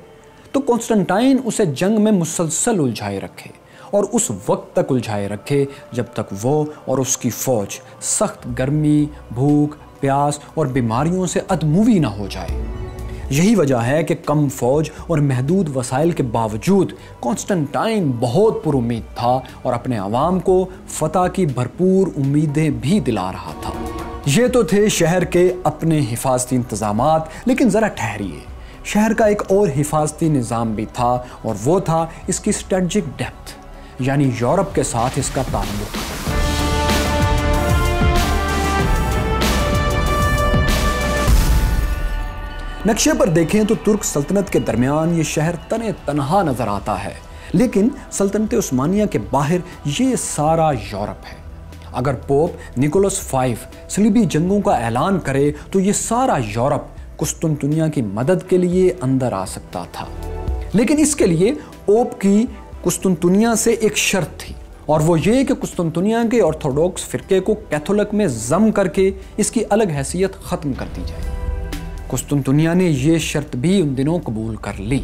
तो कॉन्स्टेंटाइन उसे जंग में मुसलसल उलझाए रखे। और उस वक्त तक उलझाए रखे, जब तक वो और उसकी फ़ौज सख्त गर्मी, भूख, प्यास और बीमारियों से अदमूवी ना हो जाए। यही वजह है कि कम फौज और महदूद वसाइल के बावजूद कॉन्स्टेंटाइन बहुत पुरुद था और अपने आवाम को फतह की भरपूर उम्मीदें भी दिला रहा था। ये तो थे शहर के अपने हिफाजती इंतज़ाम लेकिन ज़रा ठहरिए। शहर का एक और हिफाजती निज़ाम भी था और वो था इसकी स्ट्रेटजिक डेप्थ यानी यूरोप के साथ इसका ताल्लुक। नक्शे पर देखें तो तुर्क सल्तनत के दरमियान ये शहर तने तनहा नज़र आता है। लेकिन सल्तनत उस्मानिया के बाहर ये सारा यूरोप है। अगर पोप निकोलस फाइव सलीबी जंगों का ऐलान करे तो ये सारा यूरोप कुस्तुनतुनिया की मदद के लिए अंदर आ सकता था। लेकिन इसके लिए पोप की कुस्तुनतुनिया से एक शर्त थी। और वो ये कि कुस्तुनतुनिया के ऑर्थोडॉक्स फ़िरके को कैथोलिक में जम करके इसकी अलग हैसियत ख़त्म कर दी जाए। कुस्तुनतुनिया ने ये शर्त भी उन दिनों कबूल कर ली।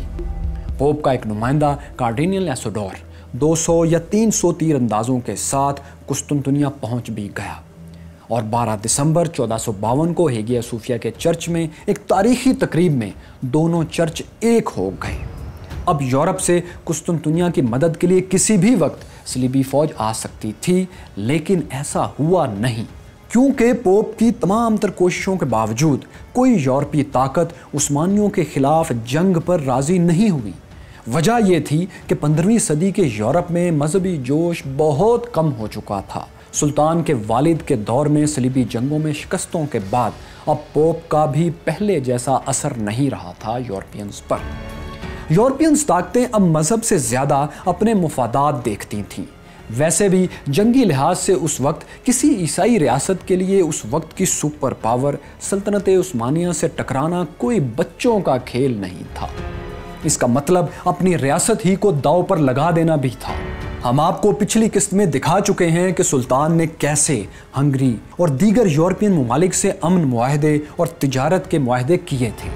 पोप का एक नुमाइंदा, कार्डिनियल एसोडोर 200 या 300 तीर अंदाजों के साथ कुस्तुनतुनिया पहुँच भी गया। और 12 दिसंबर चौदह को हेगिया सूफिया के चर्च में एक तारीखी तकरीब में दोनों चर्च एक हो गए। अब यूरोप से कुस्तुनतुनिया की मदद के लिए किसी भी वक्त सलीबी फौज आ सकती थी, लेकिन ऐसा हुआ नहीं। क्योंकि पोप की तमाम तर कोशिशों के बावजूद कोई यूरोपीय ताकत उस्मानियों के खिलाफ जंग पर राज़ी नहीं हुई। वजह यह थी कि पंद्रहवीं सदी के यूरोप में मजहबी जोश बहुत कम हो चुका था। सुल्तान के वालिद के दौर में सलीबी जंगों में शिकस्तों के बाद अब पोप का भी पहले जैसा असर नहीं रहा था यूरोपियंस पर। यूरोपियंस ताकतें अब मज़हब से ज़्यादा अपने मुफादात देखती थीं। वैसे भी जंगी लिहाज से उस वक्त किसी ईसाई रियासत के लिए उस वक्त की सुपर पावर सल्तनत उस्मानिया से टकराना कोई बच्चों का खेल नहीं था। इसका मतलब अपनी रियासत ही को दाव पर लगा देना भी था। हम आपको पिछली किस्त में दिखा चुके हैं कि सुल्तान ने कैसे हंगरी और दीगर यूरोपियन ममालिक से अमन माहदे और तजारत के माहदे किए थे।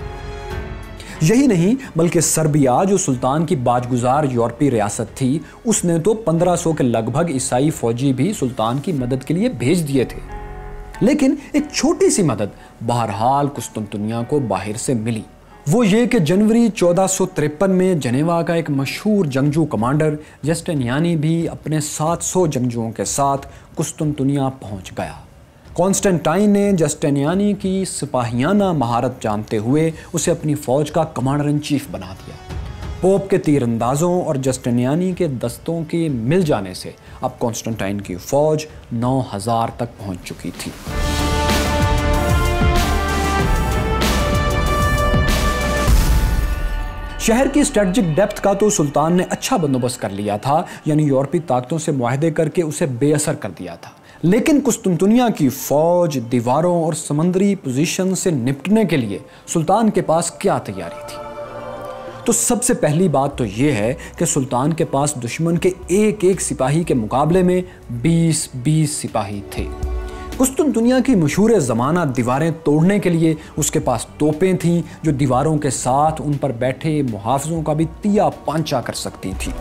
यही नहीं, बल्कि सर्बिया, जो सुल्तान की बाजगुजार यूरोपीय रियासत थी, उसने तो 1500 के लगभग ईसाई फौजी भी सुल्तान की मदद के लिए भेज दिए थे। लेकिन एक छोटी सी मदद बहरहाल कुस्तुनतुनिया को बाहर से मिली। वो ये कि जनवरी चौदह में जनेवा का एक मशहूर जंगजू कमांडर जस्टनियानी भी अपने 700 जंगजुओं के साथ कुस्तुनतुनिया पहुँच गया। कॉन्स्टेंटाइन ने जस्टेनियानी की सिपाहियाना महारत जानते हुए उसे अपनी फ़ौज का कमांडर इन चीफ बना दिया। पोप के तीरंदाजों और जस्टेनियानी के दस्तों के मिल जाने से अब कॉन्स्टेंटाइन की फ़ौज 9000 तक पहुँच चुकी थी। शहर की स्ट्रेटजिक डेप्थ का तो सुल्तान ने अच्छा बंदोबस्त कर लिया था, यानी यूरोपीय ताकतों से माहदे करके उसे बेअसर कर दिया था। लेकिन कुस्तुनतुनिया की फौज, दीवारों और समंदरी पोजीशन से निपटने के लिए सुल्तान के पास क्या तैयारी थी? तो सबसे पहली बात तो यह है कि सुल्तान के पास दुश्मन के एक एक सिपाही के मुकाबले में 20-20 सिपाही थे। कुस्तुन दुनिया की मशहूर ज़माना दीवारें तोड़ने के लिए उसके पास तोपें थीं, जो दीवारों के साथ उन पर बैठे मुहाफ़ों का भी तिया पांचा कर सकती थी।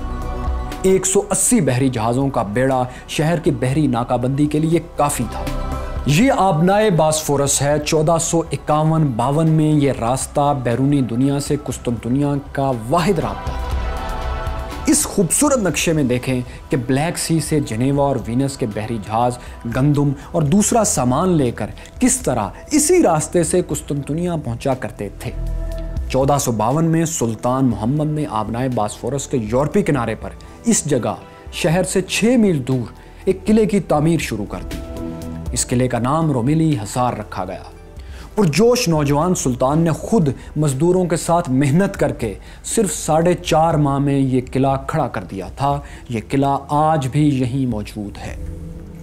180 बहरी जहाज़ों का बेड़ा शहर की बहरी नाकाबंदी के लिए काफ़ी था। ये आबनाए बासफोरस है। चौदह सौ इक्यावन बावन में ये रास्ता बैरूनी दुनिया से कुस्तुनतुनिया का वाहिद रबता था इस खूबसूरत नक्शे में देखें कि ब्लैक सी से जनेवा और वीनस के बहरी जहाज़ गंदुम और दूसरा सामान लेकर किस तरह इसी रास्ते से कुस्तुनतुनिया पहुँचा करते थे। चौदह में सुल्तान मोहम्मद ने आबनाए बासफोरस के यूरोपी किनारे पर इस जगह शहर से छः मील दूर एक किले की तामीर शुरू कर दी। इस किले का नाम रोमिली हसार रखा गया। पुरजोश नौजवान सुल्तान ने खुद मजदूरों के साथ मेहनत करके सिर्फ़ साढ़े चार माह में ये किला खड़ा कर दिया था। ये किला आज भी यहीं मौजूद है।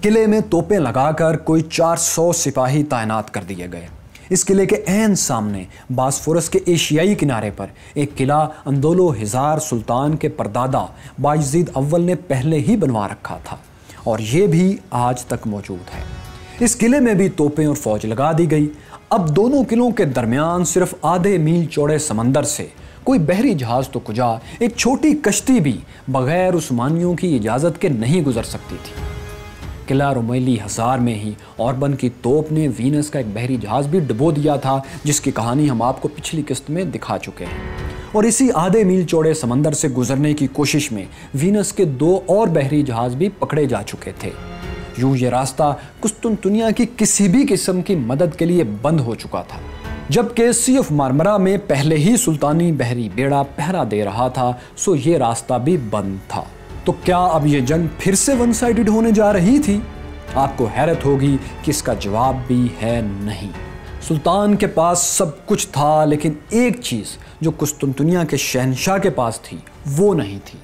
किले में तोपें लगाकर कोई 400 सिपाही तैनात कर दिए गए। इस किले के एन सामने बासफोरस के एशियाई किनारे पर एक किला अंदोलो हज़ार सुल्तान के परदादा बाजीद अव्वल ने पहले ही बनवा रखा था और ये भी आज तक मौजूद है। इस किले में भी तोपें और फौज लगा दी गई। अब दोनों किलों के दरमियान सिर्फ़ आधे मील चौड़े समंदर से कोई बहरी जहाज़ तो कुजा एक छोटी कश्ती भी बगैर उस्मानियों की इजाज़त के नहीं गुजर सकती थी। किला रुमैली हज़ार में ही ऑर्बन की तोप ने वीनस का एक बहरी जहाज़ भी डुबो दिया था, जिसकी कहानी हम आपको पिछली किस्त में दिखा चुके हैं। और इसी आधे मील चौड़े समंदर से गुजरने की कोशिश में वीनस के दो और बहरी जहाज़ भी पकड़े जा चुके थे। यूँ ये रास्ता कुस्तुन दुनिया की किसी भी किस्म की मदद के लिए बंद हो चुका था, जबकि सी ऑफ़ मारमरा में पहले ही सुल्तानी बहरी बेड़ा पहरा दे रहा था, सो ये रास्ता भी बंद था। तो क्या अब ये जंग फिर से वन साइडेड होने जा रही थी? आपको हैरत होगी कि इसका जवाब भी है नहीं। सुल्तान के पास सब कुछ था, लेकिन एक चीज़ जो कुस्तुनतुनिया के शहनशाह के पास थी, वो नहीं थी।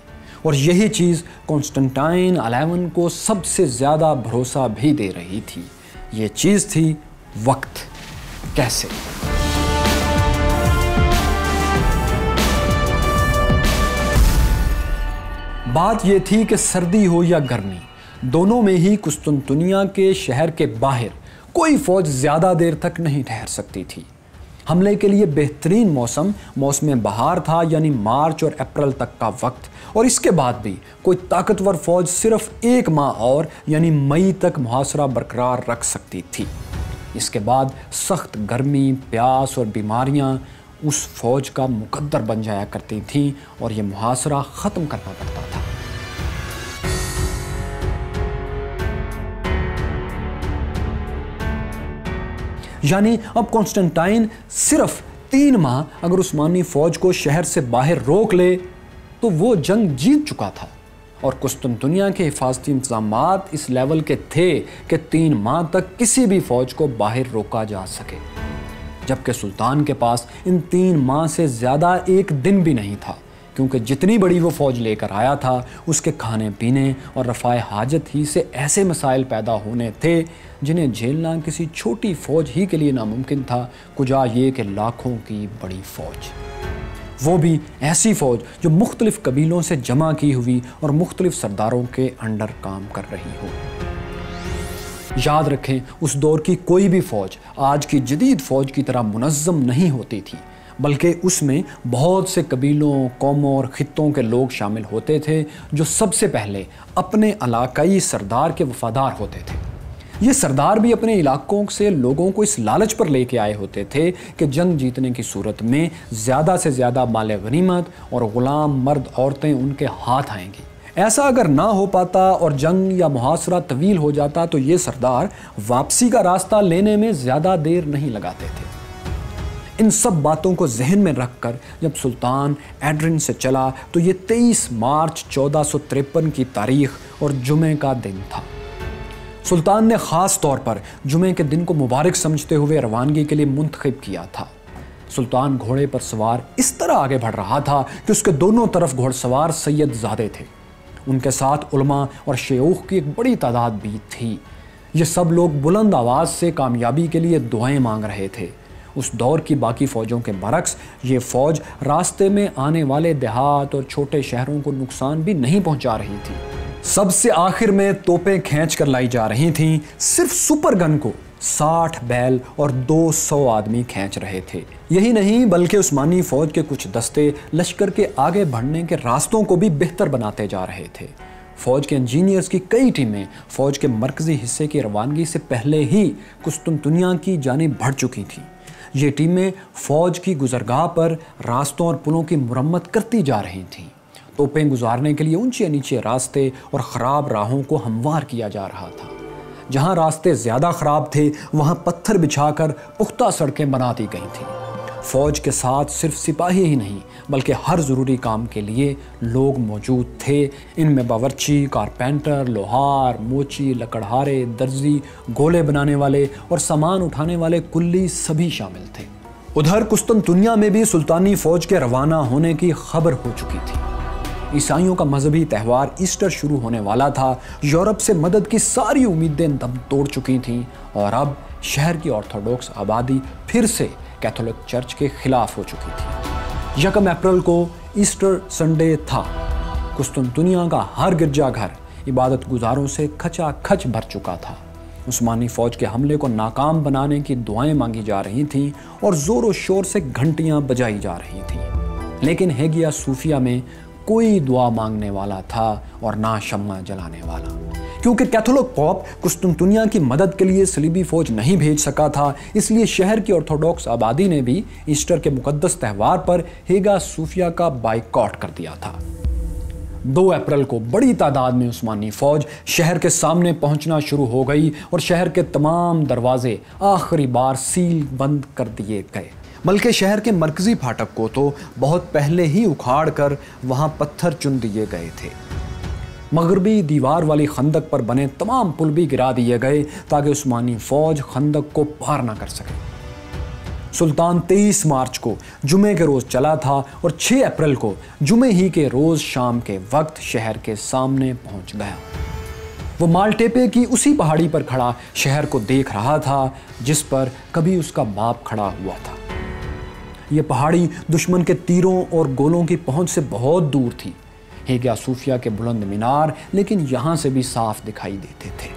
और यही चीज़ कॉन्स्टेंटाइन अलेवन को सबसे ज़्यादा भरोसा भी दे रही थी। ये चीज़ थी वक्त। कैसे? बात यह थी कि सर्दी हो या गर्मी, दोनों में ही कुस्तुनतुनिया के शहर के बाहर कोई फौज ज़्यादा देर तक नहीं ठहर सकती थी। हमले के लिए बेहतरीन मौसम मौसम बहार था, यानी मार्च और अप्रैल तक का वक्त। और इसके बाद भी कोई ताकतवर फौज सिर्फ़ एक माह और, यानी मई तक मुहासरा बरकरार रख सकती थी। इसके बाद सख्त गर्मी, प्यास और बीमारियाँ उस फौज का मुकद्दर बन जाया करती थी और ये मुहासरा ख़त्म करना पड़ता था। यानी अब कॉन्स्टेंटाइन सिर्फ़ तीन माह अगर उस्मानी फौज को शहर से बाहर रोक ले तो वो जंग जीत चुका था। और कुस्तुनतुनिया के हिफाजती इंतज़ाम इस लेवल के थे कि तीन माह तक किसी भी फौज को बाहर रोका जा सके। जबकि सुल्तान के पास इन तीन माह से ज़्यादा एक दिन भी नहीं था। क्योंकि जितनी बड़ी वो फ़ौज लेकर आया था, उसके खाने पीने और रफ़ाए हाजत ही से ऐसे मसाइल पैदा होने थे, जिन्हें झेलना किसी छोटी फ़ौज ही के लिए नामुमकिन था, कुजा ये कि लाखों की बड़ी फ़ौज। वो भी ऐसी फ़ौज जो मुख्तलिफ़ कबीलों से जमा की हुई और मुख्तलिफ़ सरदारों के अंडर काम कर रही हो। याद रखें, उस दौर की कोई भी फ़ौज आज की जदीद फ़ौज की तरह मुनज़म नहीं होती थी। बल्कि उसमें बहुत से कबीलों, कौमों और ख़त्ों के लोग शामिल होते थे, जो सबसे पहले अपने इलाकई सरदार के वफादार होते थे। ये सरदार भी अपने इलाकों से लोगों को इस लालच पर लेके आए होते थे कि जंग जीतने की सूरत में ज़्यादा से ज़्यादा माल गनीमत और ग़ुलाम मर्द औरतें उनके हाथ आएँगी। ऐसा अगर ना हो पाता और जंग या मुहासरा तवील हो जाता तो ये सरदार वापसी का रास्ता लेने में ज़्यादा देर नहीं लगाते थे। इन सब बातों को जहन में रखकर जब सुल्तान एड्रिन से चला तो ये 23 मार्च चौदह की तारीख और जुमे का दिन था। सुल्तान ने ख़ास तौर पर जुमे के दिन को मुबारक समझते हुए रवानगी के लिए मुंतखब किया था। सुल्तान घोड़े पर सवार इस तरह आगे बढ़ रहा था कि उसके दोनों तरफ़ घोड़सवार सैयद ज़ादे थे। उनके साथ उलमा और शेख की एक बड़ी तादाद भी थी। ये सब लोग बुलंद आवाज़ से कामयाबी के लिए दुआएँ मांग रहे थे। उस दौर की बाकी फ़ौजों के बरक्स। ये फ़ौज रास्ते में आने वाले देहात और छोटे शहरों को नुकसान भी नहीं पहुँचा रही थी। सबसे आखिर में तोपें खींच कर लाई जा रही थीं। सिर्फ़ सुपर गन को 60 बैल और 200 आदमी खींच रहे थे। यही नहीं, बल्कि उस्मानी फ़ौज के कुछ दस्ते लश्कर के आगे बढ़ने के रास्तों को भी बेहतर बनाते जा रहे थे। फ़ौज के इंजीनियर्स की कई टीमें फ़ौज के मरकज़ी हिस्से की रवानगी से पहले ही कुस्तुनतुनिया की जाने बढ़ चुकी थीं। ये टीमें फ़ौज की गुजरगाह पर रास्तों और पुलों की मुरम्मत करती जा रही थीं। तोपें गुजारने के लिए ऊँचे नीचे रास्ते और ख़राब राहों को हमवार किया जा रहा था। जहाँ रास्ते ज़्यादा ख़राब थे, वहाँ पत्थर बिछाकर पुख्ता सड़कें बना दी गई थीं। फ़ौज के साथ सिर्फ़ सिपाही ही नहीं बल्कि हर ज़रूरी काम के लिए लोग मौजूद थे। इनमें बावर्ची, कारपेंटर, लोहार, मोची, लकड़हारे, दर्जी, गोले बनाने वाले और सामान उठाने वाले कुल्ली सभी शामिल थे। उधर कुस्तुनतुनिया में भी सुल्तानी फ़ौज के रवाना होने की खबर हो चुकी थी। ईसाइयों का मजहबी त्यौहार ईस्टर शुरू होने वाला था। यूरोप से मदद की सारी उम्मीदें दम तोड़ चुकी थीं और अब शहर की ऑर्थोडॉक्स आबादी फिर से कैथोलिक चर्च के खिलाफ हो चुकी थी। यकम अप्रैल को ईस्टर संडे था। कुस्तुनतुनिया का हर गिरजाघर इबादत गुजारों से खचा खच भर चुका था। उस्मानी फौज के हमले को नाकाम बनाने की दुआएँ मांगी जा रही थीं और ज़ोर शोर से घंटियाँ बजाई जा रही थीं। लेकिन हेगिया सूफिया में कोई दुआ मांगने वाला था और ना शम्मा जलाने वाला। क्योंकि कैथोलिक पॉप कुस्तुनतुनिया की मदद के लिए सलीबी फौज नहीं भेज सका था, इसलिए शहर की ऑर्थोडॉक्स आबादी ने भी ईस्टर के मुकदस त्यौहार पर हेगा सूफिया का बाइकआउट कर दिया था। दो अप्रैल को बड़ी तादाद में उस्मानी फौज शहर के सामने पहुँचना शुरू हो गई और शहर के तमाम दरवाजे आखिरी बार सील बंद कर दिए गए। बल्कि शहर के मरकजी फाटक को तो बहुत पहले ही उखाड़ कर वहाँ पत्थर चुन दिए गए थे। मगरबी दीवार वाली खंदक पर बने तमाम पुल भी गिरा दिए गए ताकि उस्मानी फ़ौज खंदक को पार ना कर सके। सुल्तान 23 मार्च को जुमे के रोज़ चला था और 6 अप्रैल को जुमे ही के रोज़ शाम के वक्त शहर के सामने पहुँच गया। वो मालटेपे की उसी पहाड़ी पर खड़ा शहर को देख रहा था, जिस पर कभी उसका बाप खड़ा हुआ था। ये पहाड़ी दुश्मन के तीरों और गोलों की पहुँच से बहुत दूर थी। हेगा सूफिया के बुलंद मीनार, लेकिन यहाँ से भी साफ़ दिखाई देते थे।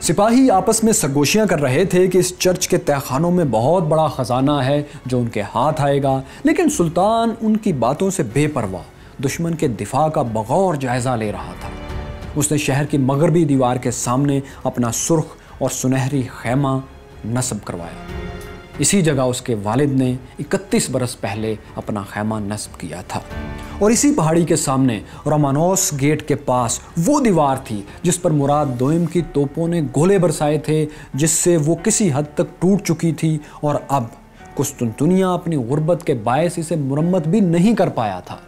सिपाही आपस में सरगोशियाँ कर रहे थे कि इस चर्च के तहखानों में बहुत बड़ा ख़जाना है जो उनके हाथ आएगा, लेकिन सुल्तान उनकी बातों से बेपरवाह, दुश्मन के दिफा का बगौर जायज़ा ले रहा था। उसने शहर की मगरबी दीवार के सामने अपना सुर्ख और सुनहरी खैमा नस्ब करवाया। इसी जगह उसके वालिद ने 31 बरस पहले अपना खैमा नस्ब किया था। और इसी पहाड़ी के सामने रोमानोस गेट के पास वो दीवार थी जिस पर मुराद दोइम की तोपों ने गोले बरसाए थे, जिससे वो किसी हद तक टूट चुकी थी और अब कुस्तुनतुनिया अपनी गुर्बत के बायस इसे मुरम्मत भी नहीं कर पाया था।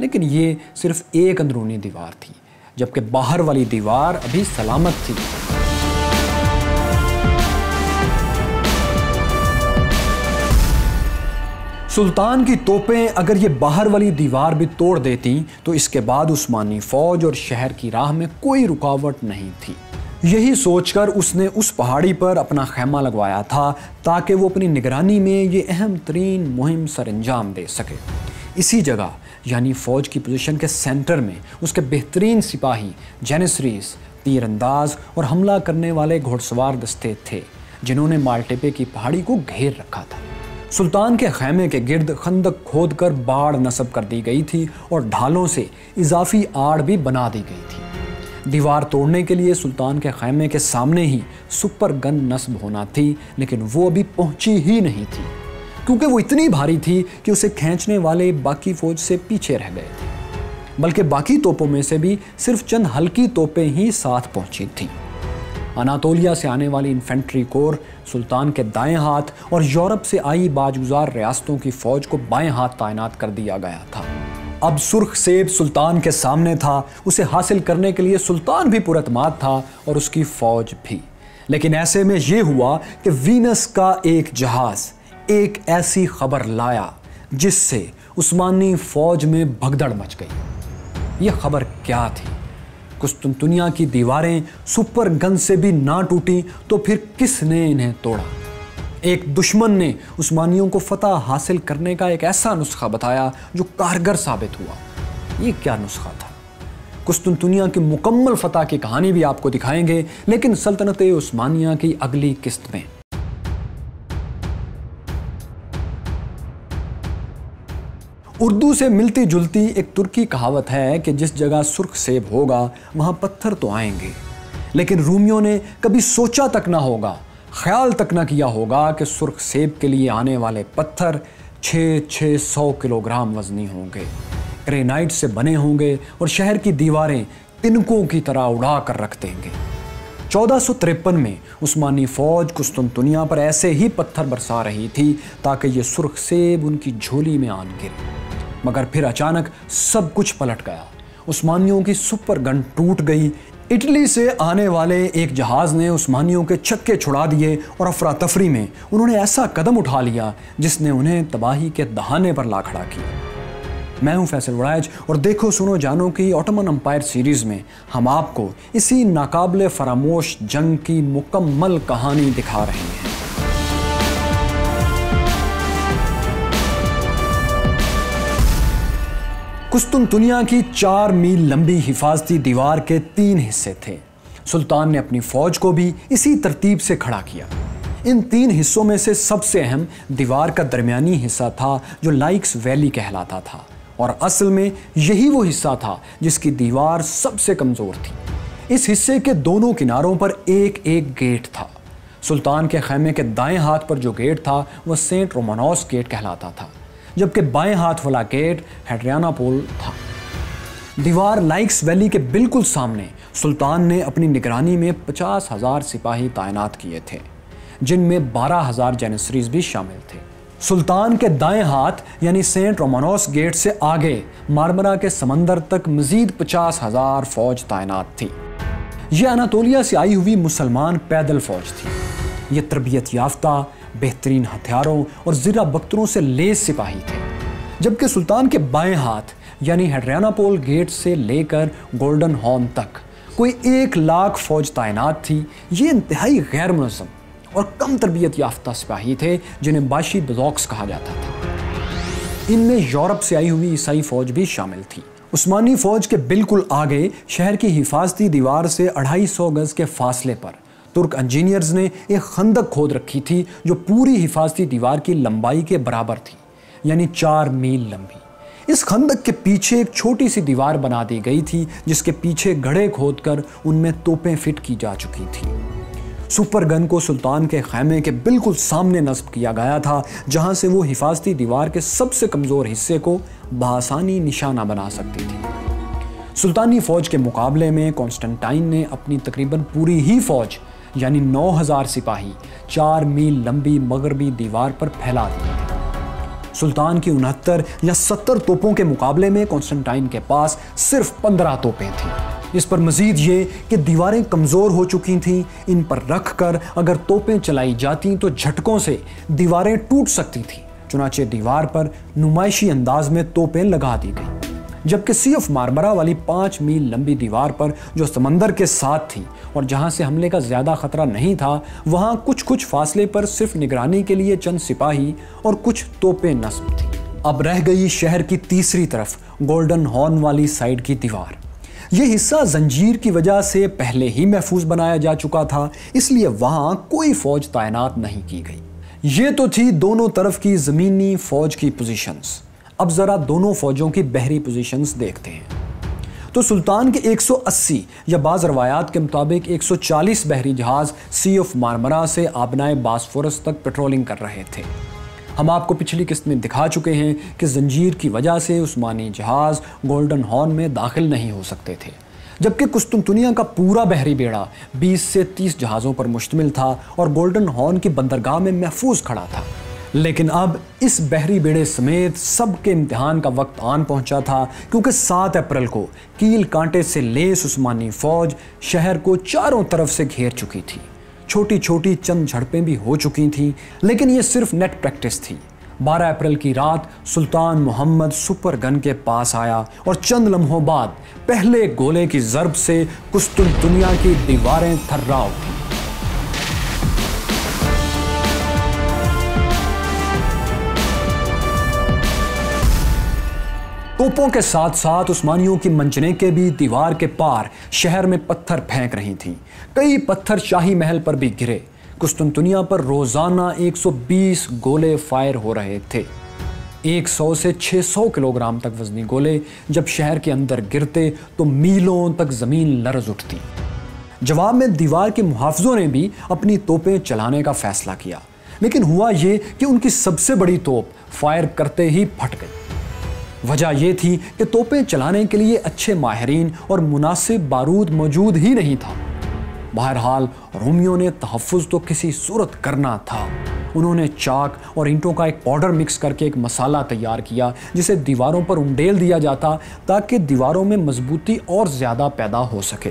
लेकिन ये सिर्फ़ एक अंदरूनी दीवार थी, जबकि बाहर वाली दीवार अभी सलामत थी। सुल्तान की तोपें अगर ये बाहर वाली दीवार भी तोड़ देती तो इसके बाद उस्मानी फौज और शहर की राह में कोई रुकावट नहीं थी। यही सोचकर उसने उस पहाड़ी पर अपना खैमा लगवाया था, ताकि वो अपनी निगरानी में ये अहम तरीन मुहिम सर अंजाम दे सके। इसी जगह, यानी फ़ौज की पोजीशन के सेंटर में, उसके बेहतरीन सिपाही जेनेसरीज तीरंदाज और हमला करने वाले घोड़सवार दस्ते थे, जिन्होंने मालटेपे की पहाड़ी को घेर रखा था। सुल्तान के खैमे के गिर्द खंदक खोद कर बाढ़ नस्ब कर दी गई थी और ढालों से इजाफी आड़ भी बना दी गई थी। दीवार तोड़ने के लिए सुल्तान के खैमे के सामने ही सुपर गन नस्ब होना थी, लेकिन वो अभी पहुँची ही नहीं थी, क्योंकि वो इतनी भारी थी कि उसे खींचने वाले बाकी फौज से पीछे रह गए थे। बल्कि बाकी तोपों में से भी सिर्फ़ चंद हल्की तोपें ही साथ पहुँची थीं। अनातोलिया से आने वाली इन्फेंट्री कोर सुल्तान के दाएँ हाथ और यूरोप से आई बाजगुजार रियासतों की फौज को बाएँ हाथ तैनात कर दिया गया था। अब सुर्ख सेब सुल्तान के सामने था। उसे हासिल करने के लिए सुल्तान भी पुरतमाद था और उसकी फौज भी। लेकिन ऐसे में यह हुआ कि वीनस का एक जहाज़ एक ऐसी खबर लाया जिससे उस्मानी फौज में भगदड़ मच गई। यह खबर क्या थी? कुस्तुनतुनिया की दीवारें सुपर गन से भी ना टूटी तो फिर किसने इन्हें तोड़ा? एक दुश्मन ने उस्मानियों को फतह हासिल करने का एक ऐसा नुस्खा बताया, जो कारगर साबित हुआ। ये क्या नुस्खा था? कुस्तुनतुनिया की मुकम्मल फतह की कहानी भी आपको दिखाएँगे, लेकिन सल्तनत उस्मानिया की अगली किस्त में। उर्दू से मिलती जुलती एक तुर्की कहावत है कि जिस जगह सुर्ख सेब होगा, वहाँ पत्थर तो आएँगे। लेकिन रूमियों ने कभी सोचा तक ना होगा, ख्याल तक ना किया होगा कि सुर्ख सेब के लिए आने वाले पत्थर छः छः सौ किलोग्राम वजनी होंगे। ग्रेनाइट से बने होंगे और शहर की दीवारें तिनकों की तरह उड़ा कर रख देंगे। चौदह में उस्मानी फौज कुस्तुनतुनिया पर ऐसे ही पत्थर बरसा रही थी ताकि ये सुर्ख सेब उनकी झोली में आन गिरे। मगर फिर अचानक सब कुछ पलट गया। उस्मानियों की सुपर गन टूट गई। इटली से आने वाले एक जहाज़ ने उस्मानियों के छक्के छुड़ा दिए और अफरा तफरी में उन्होंने ऐसा कदम उठा लिया जिसने उन्हें तबाही के दहाने पर ला खड़ा किया। मैं हूँ फैसल वड़ाइज और देखो, सुनो, जानो की ऑटोमन अम्पायर सीरीज़ में हम आपको इसी नाकाबले फरामोश जंग की मुकम्मल कहानी दिखा रहे हैं। कुस्तुन दुनिया की चार मील लंबी हिफाजती दीवार के तीन हिस्से थे। सुल्तान ने अपनी फौज को भी इसी तरतीब से खड़ा किया। इन तीन हिस्सों में से सबसे अहम दीवार का दरमियानी हिस्सा था, जो लाइक्स वैली कहलाता था। और असल में यही वो हिस्सा था, जिसकी दीवार सबसे कमज़ोर थी। इस हिस्से के दोनों किनारों पर एक एक गेट था। सुल्तान के खैमे के दाएँ हाथ पर जो गेट था वह सेंट रोमानोस गेट कहलाता था। जबकि बाएँ हाथ वाला गेट हेड्रियाना पोल था। दीवार लाइक्स वैली के बिल्कुल सामने, सुल्तान ने अपनी निगरानी में पचास हज़ार सिपाही तैनात किए थे, जिनमें बारह हज़ार जेनेसरीज भी शामिल थे। सुल्तान के दाएँ हाथ, यानी सेंट रोमानोस गेट से आगे, मारमरा के समंदर तक मजीद पचास हज़ार फौज तैनात थी। यह अनातोलिया से आई हुई मुसलमान पैदल फौज थी। यह तरबियत याफ्ता बेहतरीन हथियारों और ज़िरा बख्तरों से लेस सिपाही थे, जबकि सुल्तान के बाएँ हाथ, यानी पोल गेट से लेकर गोल्डन हॉर्न तक, कोई एक लाख फौज तैनात थी। ये इंतहाई गैर मुनज़म और कम तरबियत याफ्ता सिपाही थे, जिन्हें बाशी दजॉक्स कहा जाता था। इनमें यूरोप से आई हुई ईसाई फौज भी शामिल थी। उस्मानी फौज के बिल्कुल आगे शहर की हिफाजती दीवार से अढ़ाई सौ गज के फासले पर तुर्क इंजीनियर्स ने एक खंदक खोद रखी थी, जो पूरी हिफाजती दीवार की लंबाई के बराबर थी, यानी चार मील लंबी। इस खंदक के पीछे एक छोटी सी दीवार बना दी गई थी, जिसके पीछे घड़े खोदकर उनमें तोपें फिट की जा चुकी थी। सुपर गन को सुल्तान के खैमे के बिल्कुल सामने नस्ब किया गया था, जहाँ से वो हिफाजती दीवार के सबसे कमज़ोर हिस्से को बसानी निशाना बना सकती थी। सुल्तानी फ़ौज के मुकाबले में कॉन्स्टेंटाइन ने अपनी तकरीबन पूरी ही फ़ौज यानी 9000 सिपाही चार मील लंबी मगरबी दीवार पर फैला दिए सुल्तान की उनहत्तर या सत्तर तोपों के मुकाबले में कॉन्स्टेंटाइन के पास सिर्फ़ पंद्रह तोपें थीं। इस पर मजीद ये कि दीवारें कमज़ोर हो चुकी थीं, इन पर रख कर अगर तोपें चलाई जाती तो झटकों से दीवारें टूट सकती थीं, चुनाचे दीवार पर नुमाइशी अंदाज में तोपें लगा दी गई। जबकि सी ऑफ़ मारबरा वाली पाँच मील लंबी दीवार पर जो समंदर के साथ थी और जहाँ से हमले का ज़्यादा खतरा नहीं था, वहाँ कुछ कुछ फासले पर सिर्फ़ निगरानी के लिए चंद सिपाही और कुछ तोपें नस्ब थी। अब रह गई शहर की तीसरी तरफ़ गोल्डन हॉर्न वाली साइड की दीवार। ये हिस्सा जंजीर की वजह से पहले ही महफूज बनाया जा चुका था, इसलिए वहाँ कोई फौज तैनात नहीं की गई। ये तो थी दोनों तरफ़ की ज़मीनी फौज की पोजीशंस अब ज़रा दोनों फौजों की बहरी पोजीशंस देखते हैं। तो सुल्तान के 180 या बाज रवायात के मुताबिक 140 बहरी जहाज़ सी ऑफ़ मारमरा से आबनाए बासफोरस तक पेट्रोलिंग कर रहे थे। हम आपको पिछली किस्त में दिखा चुके हैं कि जंजीर की वजह से उस्मानी जहाज़ गोल्डन हॉर्न में दाखिल नहीं हो सकते थे, जबकि कुस्तुनतुनिया का पूरा बहरी बेड़ा 20 से 30 जहाज़ों पर मुश्तमिल था और गोल्डन हॉर्न की बंदरगाह में महफूज खड़ा था। लेकिन अब इस बहरी बेड़े समेत सबके इम्तिहान का वक्त आन पहुँचा था, क्योंकि 7 अप्रैल को कील कांटे से लेस उस्मानी फौज शहर को चारों तरफ़ से घेर चुकी थी। छोटी छोटी चंद झड़पें भी हो चुकी थीं, लेकिन ये सिर्फ़ नेट प्रैक्टिस थी। 12 अप्रैल की रात सुल्तान मोहम्मद सुपर गन के पास आया और चंद लम्हों बाद पहले गोले की जरब से कुस्तुल दुनिया की दीवारें थर्रा उठी। तोपों के साथ साथ उस्मानियों की मंचने के भी दीवार के पार शहर में पत्थर फेंक रही थीं। कई पत्थर शाही महल पर भी गिरे। कुस्तुनतुनिया पर रोज़ाना 120 गोले फायर हो रहे थे। 100 से 600 किलोग्राम तक वजनी गोले जब शहर के अंदर गिरते तो मीलों तक ज़मीन लरज उठती। जवाब में दीवार के मुहावजों ने भी अपनी तोपें चलाने का फैसला किया। लेकिन हुआ ये कि उनकी सबसे बड़ी तोप फायर करते ही फट गई। वजह यह थी कि तोपें चलाने के लिए अच्छे माहरीन और मुनासिब बारूद मौजूद ही नहीं था। बहरहाल, रोमियो ने तहफ़ तो किसी सूरत करना था। उन्होंने चाक और ईंटों का एक पाउडर मिक्स करके एक मसाला तैयार किया, जिसे दीवारों पर उंडेल दिया जाता ताकि दीवारों में मजबूती और ज़्यादा पैदा हो सके।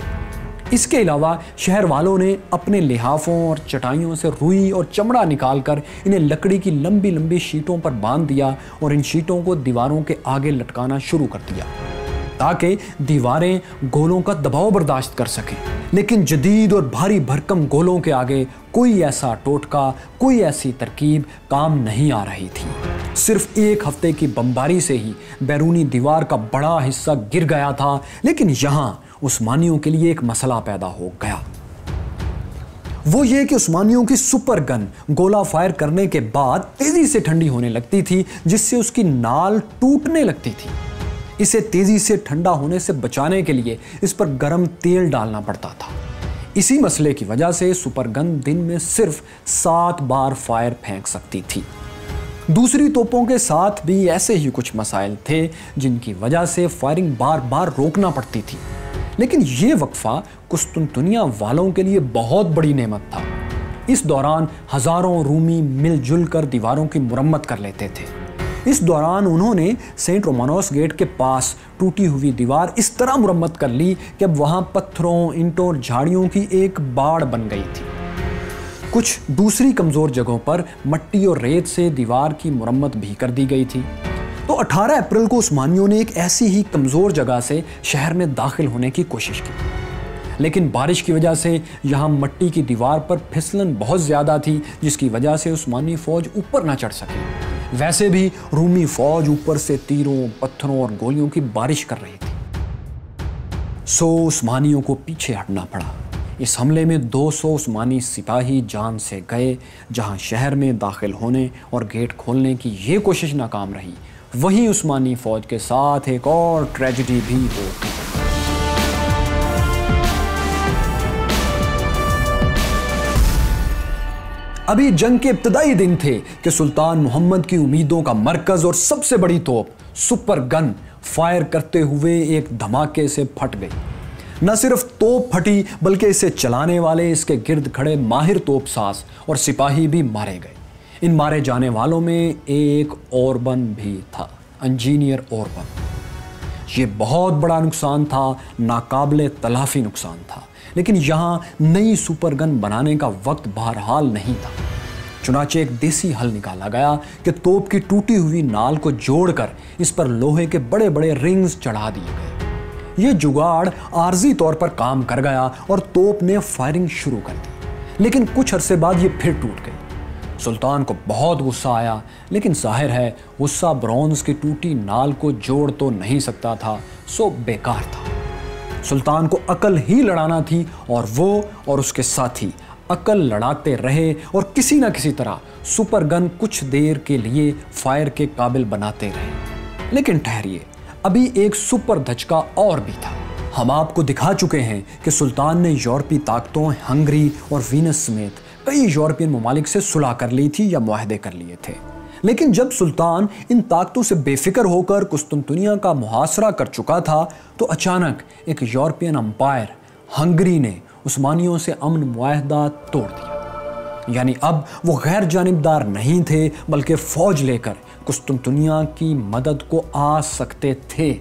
इसके अलावा शहर वालों ने अपने लिहाफों और चटाइयों से रुई और चमड़ा निकालकर इन्हें लकड़ी की लंबी लंबी शीटों पर बाँध दिया और इन शीटों को दीवारों के आगे लटकाना शुरू कर दिया, ताकि दीवारें गोलों का दबाव बर्दाश्त कर सकें। लेकिन जदीद और भारी भरकम गोलों के आगे कोई ऐसा टोटका, कोई ऐसी तरकीब काम नहीं आ रही थी। सिर्फ़ एक हफ़्ते की बमबारी से ही बैरूनी दीवार का बड़ा हिस्सा गिर गया था, लेकिन यहाँ उस्मानियों के लिए एक मसला पैदा हो गया। वो ये कि उस्मानियों की सुपर गन गोला फायर करने के बाद तेज़ी से ठंडी होने लगती थी, जिससे उसकी नाल टूटने लगती थी। इसे तेज़ी से ठंडा होने से बचाने के लिए इस पर गर्म तेल डालना पड़ता था। इसी मसले की वजह से सुपर गन दिन में सिर्फ़ सात बार फायर फेंक सकती थी। दूसरी तोपों के साथ भी ऐसे ही कुछ मसाइल थे, जिनकी वजह से फायरिंग बार बार रोकना पड़ती थी। लेकिन ये वक्फा कुस्तुनतुनिया वालों के लिए बहुत बड़ी नेमत था। इस दौरान हज़ारों रूमी मिलजुल कर दीवारों की मुरम्मत कर लेते थे। इस दौरान उन्होंने सेंट रोमानोस गेट के पास टूटी हुई दीवार इस तरह मुरम्मत कर ली कि अब वहाँ पत्थरों इंटों और झाड़ियों की एक बाढ़ बन गई थी। कुछ दूसरी कमज़ोर जगहों पर मट्टी और रेत से दीवार की मुरम्मत भी कर दी गई थी। तो 18 अप्रैल को उस्मानियों ने एक ऐसी ही कमज़ोर जगह से शहर में दाखिल होने की कोशिश की। लेकिन बारिश की वजह से यहाँ मट्टी की दीवार पर फिसलन बहुत ज़्यादा थी, जिसकी वजह से उस्मानी फ़ौज ऊपर ना चढ़ सके। वैसे भी रूमी फ़ौज ऊपर से तीरों, पत्थरों और गोलियों की बारिश कर रही थी। सो उस्मानियों को पीछे हटना पड़ा। इस हमले में 200 उस्मानी सिपाही जान से गए, जहाँ शहर में दाखिल होने और गेट खोलने की ये कोशिश नाकाम रही वहीं उस्मानी फौज के साथ एक और ट्रेजिडी भी हो। गई अभी जंग के इब्तदाई दिन थे कि सुल्तान मोहम्मद की उम्मीदों का मरकज और सबसे बड़ी तोप, सुपर गन, फायर करते हुए एक धमाके से फट गई। न सिर्फ़ तोप फटी, बल्कि इसे चलाने वाले इसके गिर्द खड़े माहिर तोप सास और सिपाही भी मारे गए। इन मारे जाने वालों में एक औरबन भी था इंजीनियर औरबन। ये बहुत बड़ा नुकसान था, नाकाबले तलाफी नुकसान था। लेकिन यहाँ नई सुपर गन बनाने का वक्त बहरहाल नहीं था। चुनाचे एक देसी हल निकाला गया कि तोप की टूटी हुई नाल को जोड़कर इस पर लोहे के बड़े बड़े रिंग्स चढ़ा दिए गए। ये जुगाड़ आर्जी तौर पर काम कर गया और तोप ने फायरिंग शुरू कर दी। लेकिन कुछ अरसे बाद ये फिर टूट गई। सुल्तान को बहुत गुस्सा आया, लेकिन ज़ाहिर है, गुस्सा ब्रॉन्ज की टूटी नाल को जोड़ तो नहीं सकता था, सो बेकार था। सुल्तान को अकल ही लड़ाना थी, और वो और उसके साथी अकल लड़ाते रहे और किसी ना किसी तरह सुपर गन कुछ देर के लिए फायर के काबिल बनाते रहे। लेकिन ठहरिए, अभी एक सुपर धचका और भी था। हम आपको दिखा चुके हैं कि सुल्तान ने यूरोपी ताकतों, हंगरी और वीनस समेत कई यूरोपियन ममालिक से सुलह कर ली थी या माहदे कर लिए थे। लेकिन जब सुल्तान इन ताकतों से बेफिक्र होकर कुस्तुनतुनिया का मुहासरा कर चुका था तो अचानक एक यूरोपियन अम्पायर हंगरी ने उस्मानियों से अमन माहदा तोड़ दिया। यानी अब वो गैर जानबदार नहीं थे, बल्कि फौज लेकर कुस्तुनतुनिया की मदद को आ सकते थे।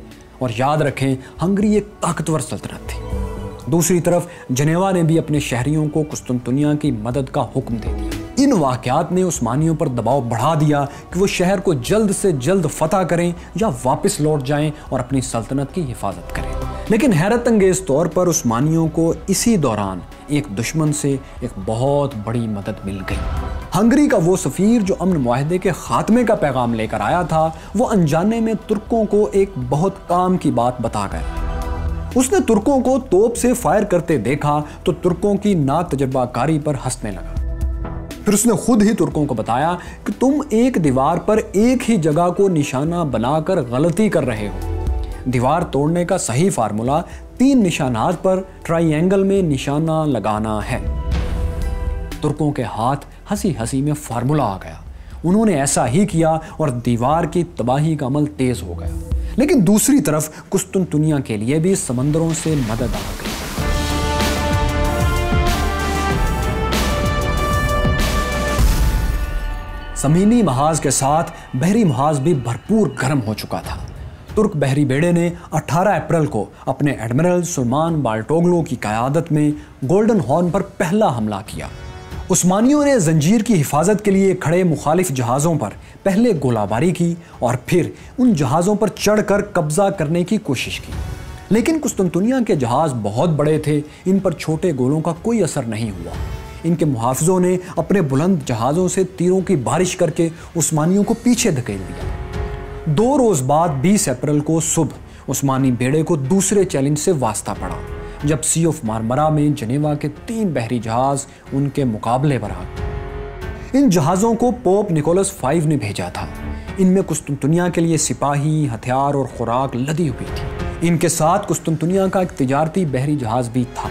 और याद रखें, हंगरी एक ताकतवर सल्तनत थी। दूसरी तरफ़, जनेवा ने भी अपने शहरियों को कुस्तुनतुनिया की मदद का हुक्म दे दिया। इन वाकयात ने उस्मानियों पर दबाव बढ़ा दिया कि वो शहर को जल्द से जल्द फतह करें या वापस लौट जाएँ और अपनी सल्तनत की हिफाजत करें। लेकिन हैरत अंगेज तौर पर उस्मानियों को इसी दौरान एक दुश्मन से एक बहुत बड़ी मदद मिल गई। हंगरी का वो सफ़ीर जो अमन माहदे के खात्मे का पैगाम लेकर आया था, वो अनजाने में तुर्कों को एक बहुत काम की बात बता गया। उसने तुर्कों को तोप से फायर करते देखा तो तुर्कों की ना तजर्बाकारी पर हंसने लगा। फिर उसने खुद ही तुर्कों को बताया कि तुम एक दीवार पर एक ही जगह को निशाना बनाकर गलती कर रहे हो। दीवार तोड़ने का सही फार्मूला तीन निशानात पर ट्राइंगल में निशाना लगाना है। तुर्कों के हाथ हँसी हँसी में फार्मूला आ गया। उन्होंने ऐसा ही किया और दीवार की तबाही का अमल तेज हो गया। लेकिन दूसरी तरफ़ कुस्तुनतुनिया के लिए भी समंदरों से मदद आ गई। जमीनी महाज के साथ बहरी महाज भी भरपूर गर्म हो चुका था। तुर्क बहरी बेड़े ने 18 अप्रैल को अपने एडमिरल सुलमान बाल्टोगलो की क्यादत में गोल्डन हॉर्न पर पहला हमला किया। उस्मानियों ने जंजीर की हिफाजत के लिए खड़े मुखालिफ जहाज़ों पर पहले गोलाबारी की और फिर उन जहाज़ों पर चढ़कर कब्जा करने की कोशिश की। लेकिन कुस्तुनतुनिया के जहाज़ बहुत बड़े थे, इन पर छोटे गोलों का कोई असर नहीं हुआ। इनके मुहाफ़ों ने अपने बुलंद जहाज़ों से तीरों की बारिश करके उस्मानियों को पीछे धकेल दिया। दो रोज बाद 20 अप्रैल को सुबह उस्मानी बेड़े को दूसरे चैलेंज से वास्ता पड़ा। जब सी ऑफ़ मारमरा में जनेवा के तीन बहरी जहाज़ उनके मुकाबले पर आ इन जहाज़ों को पोप निकोलस फाइव ने भेजा था। इनमें कुस्तुनतुनिया के लिए सिपाही, हथियार और खुराक लदी हुई थी। इनके साथ कुस्तुनतुनिया का एक तजारती बहरी जहाज़ भी था।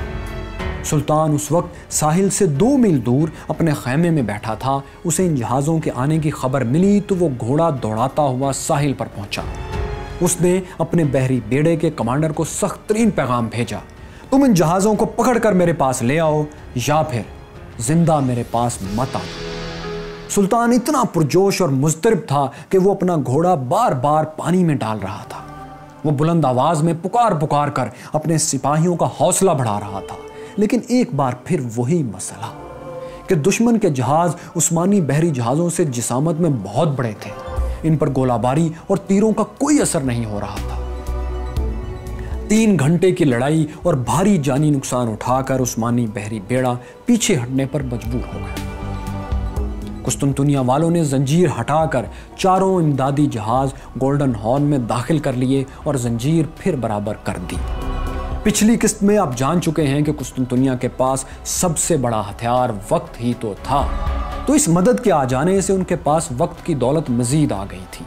सुल्तान उस वक्त साहिल से दो मील दूर अपने खैमे में बैठा था। उसे इन जहाज़ों के आने की खबर मिली तो वो घोड़ा दौड़ाता हुआ साहिल पर पहुँचा। उसने अपने बहरी बेड़े के कमांडर को सख्त तरीन पैगाम भेजा। तुम इन जहाज़ों को पकड़ कर मेरे पास ले आओ, या फिर ज़िंदा मेरे पास मत आओ। सुल्तान इतना पुरजोश और मुस्तरब था कि वो अपना घोड़ा बार बार पानी में डाल रहा था। वो बुलंद आवाज़ में पुकार पुकार कर अपने सिपाहियों का हौसला बढ़ा रहा था। लेकिन एक बार फिर वही मसला, कि दुश्मन के जहाज़ उस्मानी बहरी जहाज़ों से जिसामत में बहुत बड़े थे। इन पर गोलाबारी और तीरों का कोई असर नहीं हो रहा था। तीन घंटे की लड़ाई और भारी जानी नुकसान उठाकर उस्मानी बहरी बेड़ा पीछे हटने पर मजबूर हो गया कुस्तुनतुनिया वालों ने जंजीर हटाकर चारों इमदादी जहाज़ गोल्डन हॉर्न में दाखिल कर लिए और जंजीर फिर बराबर कर दी। पिछली किस्त में आप जान चुके हैं कि कुस्तुनतुनिया के पास सबसे बड़ा हथियार वक्त ही तो था। तो इस मदद के आ जाने से उनके पास वक्त की दौलत मजीद आ गई थी।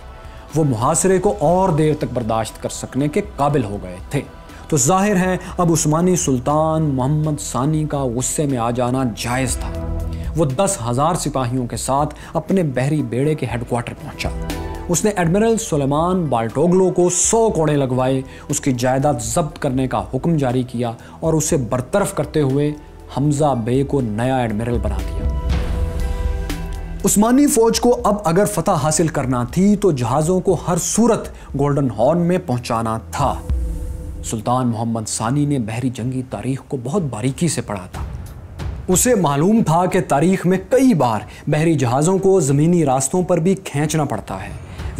वो मुहासरे को और देर तक बर्दाश्त कर सकने के काबिल हो गए थे। तो ज़ाहिर है, अब उस्मानी सुल्तान मोहम्मद सानी का गुस्से में आ जाना जायज़ था। वो दस हज़ार सिपाहियों के साथ अपने बहरी बेड़े के हेडक्वार्टर पहुँचा। उसने एडमिरल सुलेमान बाल्टोगलो को सौ कोड़े लगवाए, उसकी जायदाद जब्त करने का हुक्म जारी किया और उसे बरतरफ करते हुए हमजा बे को नया एडमिरल बना दिया। उस्मानी फौज को अब अगर फतह हासिल करना थी तो जहाज़ों को हर सूरत गोल्डन हॉर्न में पहुंचाना था। सुल्तान मोहम्मद सानी ने बहरी जंगी तारीख को बहुत बारीकी से पढ़ा था। उसे मालूम था कि तारीख में कई बार बहरी जहाज़ों को ज़मीनी रास्तों पर भी खींचना पड़ता है।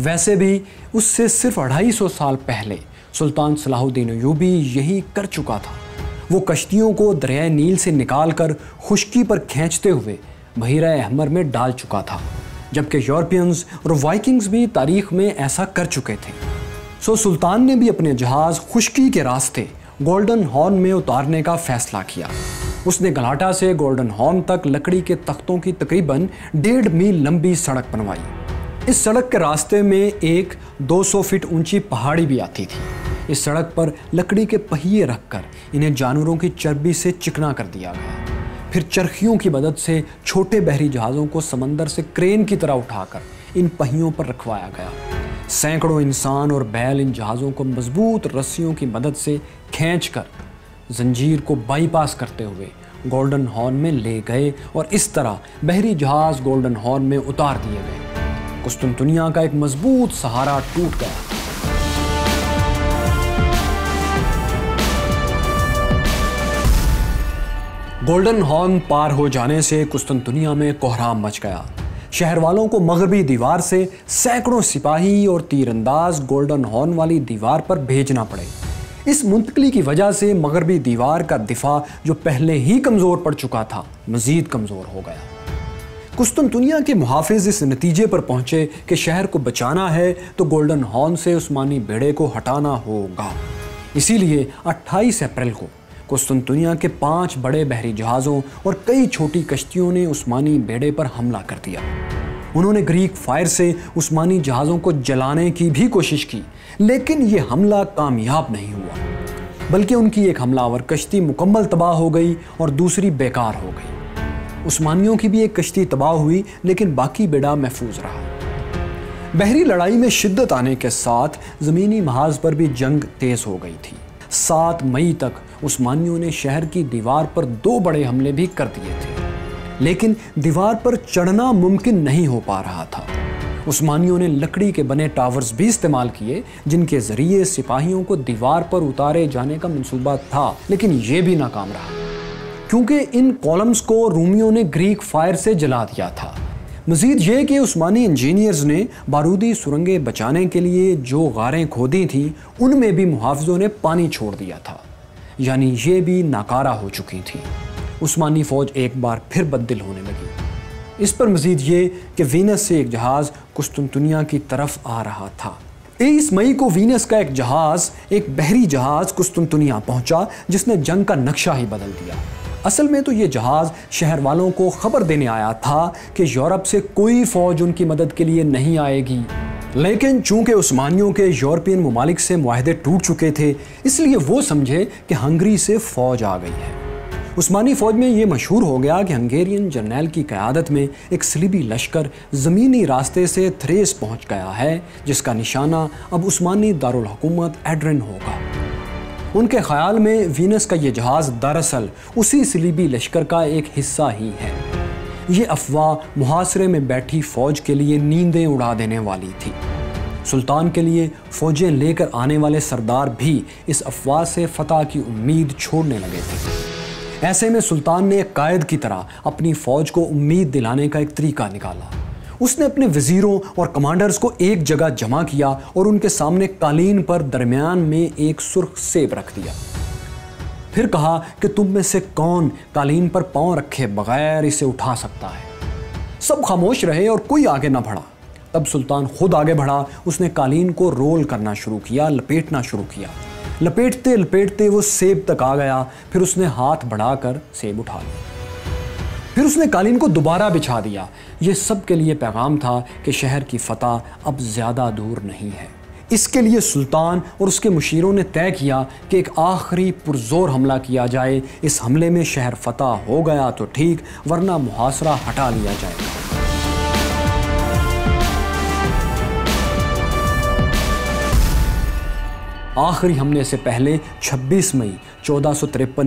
वैसे भी उससे सिर्फ़ अढ़ाई सौ साल पहले सुल्तान सलाहुद्दीन यूबी यही कर चुका था। वो कश्तियों को दरिया नील से निकाल कर खुश्की पर खींचते हुए बहिरा अहमर में डाल चुका था, जबकि यूरोपियंस और वाइकिंग्स भी तारीख में ऐसा कर चुके थे। सो सुल्तान ने भी अपने जहाज़ खुश्की के रास्ते गोल्डन हॉर्न में उतारने का फैसला किया। उसने गलाटा से गोल्डन हॉर्न तक लकड़ी के तख्तों की तकरीबन डेढ़ मील लंबी सड़क बनवाई। इस सड़क के रास्ते में एक 200 फीट ऊँची पहाड़ी भी आती थी। इस सड़क पर लकड़ी के पहिए रखकर इन्हें जानवरों की चर्बी से चिकना कर दिया गया। फिर चरखियों की मदद से छोटे बहरी जहाज़ों को समंदर से क्रेन की तरह उठाकर इन पहियों पर रखवाया गया। सैकड़ों इंसान और बैल इन जहाज़ों को मज़बूत रस्सियों की मदद से खींचकर जंजीर को बाईपास करते हुए गोल्डन हॉर्न में ले गए और इस तरह बहरी जहाज़ गोल्डन हॉर्न में उतार दिए गए। कुस्तुनतुनिया का एक मज़बूत सहारा टूट गया। गोल्डन हॉर्न पार हो जाने से कुस्तुनतुनिया में कोहराम मच गया। शहर वालों को मगरबी दीवार से सैकड़ों सिपाही और तीरंदाज गोल्डन हॉर्न वाली दीवार पर भेजना पड़े। इस मुंतकली की वजह से मगरबी दीवार का दिफा जो पहले ही कमज़ोर पड़ चुका था, मज़ीद कमज़ोर हो गया। कुस्तुन दुनिया के मुहाफिज इस नतीजे पर पहुँचे कि शहर को बचाना है तो गोल्डन हॉर्न से उस्मानी बेड़े को हटाना होगा। इसीलिए 28 अप्रैल को कुस्तुनतुनिया के पाँच बड़े बहरी जहाज़ों और कई छोटी कश्तियों ने उस्मानी बेड़े पर हमला कर दिया। उन्होंने ग्रीक फायर से उस्मानी जहाज़ों को जलाने की भी कोशिश की, लेकिन ये हमला कामयाब नहीं हुआ। बल्कि उनकी एक हमलावर कश्ती मुकम्मल तबाह हो गई और दूसरी बेकार हो गई। उस्मानियों की भी एक कश्ती तबाह हुई, लेकिन बाकी बेड़ा महफूज रहा। बहरी लड़ाई में शिद्दत आने के साथ ज़मीनी महाज पर भी जंग तेज़ हो गई थी। सात मई तक उस्मानियों ने शहर की दीवार पर दो बड़े हमले भी कर दिए थे। लेकिन दीवार पर चढ़ना मुमकिन नहीं हो पा रहा था। उस्मानियों ने लकड़ी के बने टावर्स भी इस्तेमाल किए, जिनके ज़रिए सिपाहियों को दीवार पर उतारे जाने का मंसूबा था, लेकिन ये भी नाकाम रहा। क्योंकि इन कॉलम्स को रूमियों ने ग्रीक फायर से जला दिया था। मजीद ये कि उस्मानी इंजीनियर्स ने बारूदी सुरंगें बचाने के लिए जो गारें खोदी थी, उनमें भी मुहावजों ने पानी छोड़ दिया था। यानी ये भी नाकारा हो चुकी थी। उस्मानी फ़ौज एक बार फिर बददिल होने लगी। इस पर मजीद ये कि वीनस से एक जहाज़ कुस्तुनतुनिया की तरफ़ आ रहा था। तेईस मई को वीनस का एक जहाज़, एक बहरी जहाज़ कुस्तुनतुनिया पहुँचा, जिसने जंग का नक्शा ही बदल दिया। असल में तो ये जहाज़ शहर वालों को खबर देने आया था कि यूरोप से कोई फ़ौज उनकी मदद के लिए नहीं आएगी। लेकिन चूँकि उस्मानियों के यूरोपियन ममालिक से माहदे टूट चुके थे, इसलिए वो समझे कि हंगरी से फ़ौज आ गई है। उस्मानी फ़ौज में ये मशहूर हो गया कि हंगेरियन जर्नैल की क़्यादत में एक सलीबी लश्कर ज़मीनी रास्ते से थ्रेस पहुँच गया है, जिसका निशाना अब उस्मानी दारुलकूमत एड्रन होगा। उनके ख्याल में वीनस का ये जहाज़ दरअसल उसी सलीबी लश्कर का एक हिस्सा ही है। ये अफवाह मुहासरे में बैठी फ़ौज के लिए नींदें उड़ा देने वाली थी। सुल्तान के लिए फ़ौजें लेकर आने वाले सरदार भी इस अफवाह से फतह की उम्मीद छोड़ने लगे थे। ऐसे में सुल्तान ने एक कायद की तरह अपनी फ़ौज को उम्मीद दिलाने का एक तरीका निकाला। उसने अपने वज़ीरों और कमांडर्स को एक जगह जमा किया और उनके सामने कालीन पर दरमियान में एक सुर्ख सेब रख दिया। फिर कहा कि तुम में से कौन कालीन पर पाँव रखे बगैर इसे उठा सकता है? सब खामोश रहे और कोई आगे ना बढ़ा। तब सुल्तान खुद आगे बढ़ा। उसने कालीन को रोल करना शुरू किया, लपेटना शुरू किया। लपेटते लपेटते वो सेब तक आ गया। फिर उसने हाथ बढ़ाकर सेब उठा लिया। फिर उसने कालीन को दोबारा बिछा दिया। ये सब के लिए पैगाम था कि शहर की फतह अब ज़्यादा दूर नहीं है। इसके लिए सुल्तान और उसके मुशीरों ने तय किया कि एक आखिरी पुरजोर हमला किया जाए। इस हमले में शहर फतह हो गया तो ठीक, वरना मुहासरा हटा लिया जाएगा। आखिरी हमले से पहले 26 मई, चौदह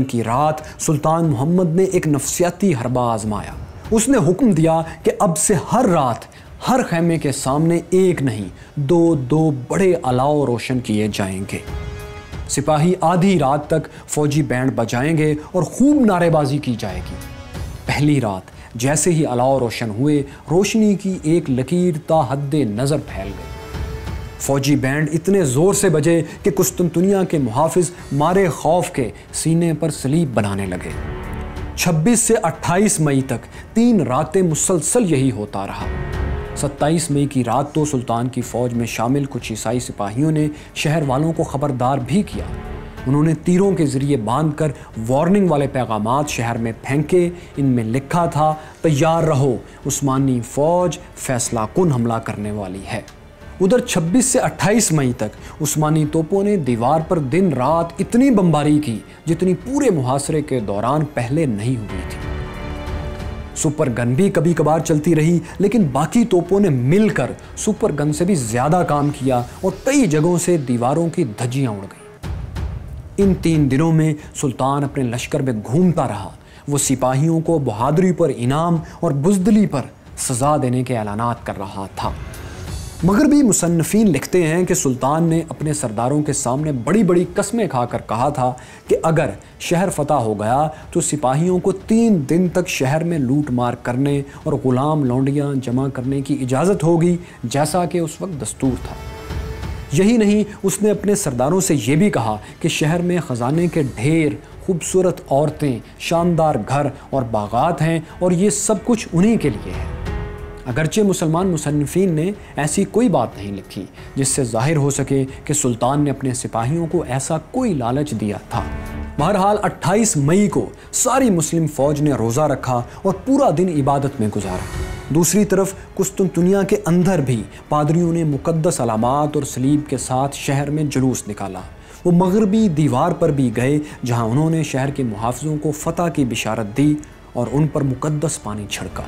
की रात, सुल्तान मोहम्मद ने एक नफसियाती हरबा आजमाया उसने हुक्म दिया कि अब से हर रात हर खैमे के सामने एक नहीं, दो दो बड़े अलाव रोशन किए जाएँगे। सिपाही आधी रात तक फौजी बैंड बजाएँगे और खूब नारेबाजी की जाएगी। पहली रात, जैसे ही अलाव रोशन हुए, रोशनी की एक लकीर ता हद नज़र फैल गई। फौजी बैंड इतने ज़ोर से बजे कि कुस्तुनतुनिया के मुहाफिज मारे खौफ के सीने पर सलीब बनाने लगे। 26 से 28 मई तक तीन रातें मुसलसल यही होता रहा। 27 मई की रात तो सुल्तान की फ़ौज में शामिल कुछ ईसाई सिपाहियों ने शहर वालों को ख़बरदार भी किया। उन्होंने तीरों के ज़रिए बाँध कर वार्निंग वाले पैगाम शहर में फेंके, इनमें लिखा था, तैयार रहो, उस्मानी फ़ौज फैसला कन हमला करने वाली है। उधर 26 से 28 मई तक उस्मानी तोपों ने दीवार पर दिन रात इतनी बमबारी की, जितनी पूरे मुहासरे के दौरान पहले नहीं हुई थी। सुपर गन भी कभी कभार चलती रही, लेकिन बाकी तोपों ने मिलकर सुपर गन से भी ज़्यादा काम किया और कई जगहों से दीवारों की धज्जियाँ उड़ गई। इन तीन दिनों में सुल्तान अपने लश्कर में घूमता रहा। वो सिपाहियों को बहादुरी पर इनाम और बुजदली पर सजा देने के ऐलान कर रहा था। मगर भी मुसन्फ़ीन लिखते हैं कि सुल्तान ने अपने सरदारों के सामने बड़ी बड़ी कस्में खाकर कहा था कि अगर शहर फतह हो गया तो सिपाहियों को तीन दिन तक शहर में लूट मार करने और ग़ुलाम लौंडियाँ जमा करने की इजाज़त होगी, जैसा कि उस वक्त दस्तूर था। यही नहीं, उसने अपने सरदारों से ये भी कहा कि शहर में ख़जाने के ढेर, खूबसूरत औरतें, शानदार घर और बागात हैं और ये सब कुछ उन्हीं के लिए है। अगरचे मुसलमान मुसनफिन ने ऐसी कोई बात नहीं लिखी, जिससे ज़ाहिर हो सके कि सुल्तान ने अपने सिपाहियों को ऐसा कोई लालच दिया था। बहरहाल 28 मई को सारी मुस्लिम फ़ौज ने रोज़ा रखा और पूरा दिन इबादत में गुजारा। दूसरी तरफ़, कुस्तुनतुनिया के अंदर भी पादरियों ने मुकद्दस अलामात और सलीब के साथ शहर में जुलूस निकाला। वो मगरबी दीवार पर भी गए, जहाँ उन्होंने शहर के मुहाफ़ों को फ़तह की बिशारत दी और उन पर मुकद्दस पानी छिड़का।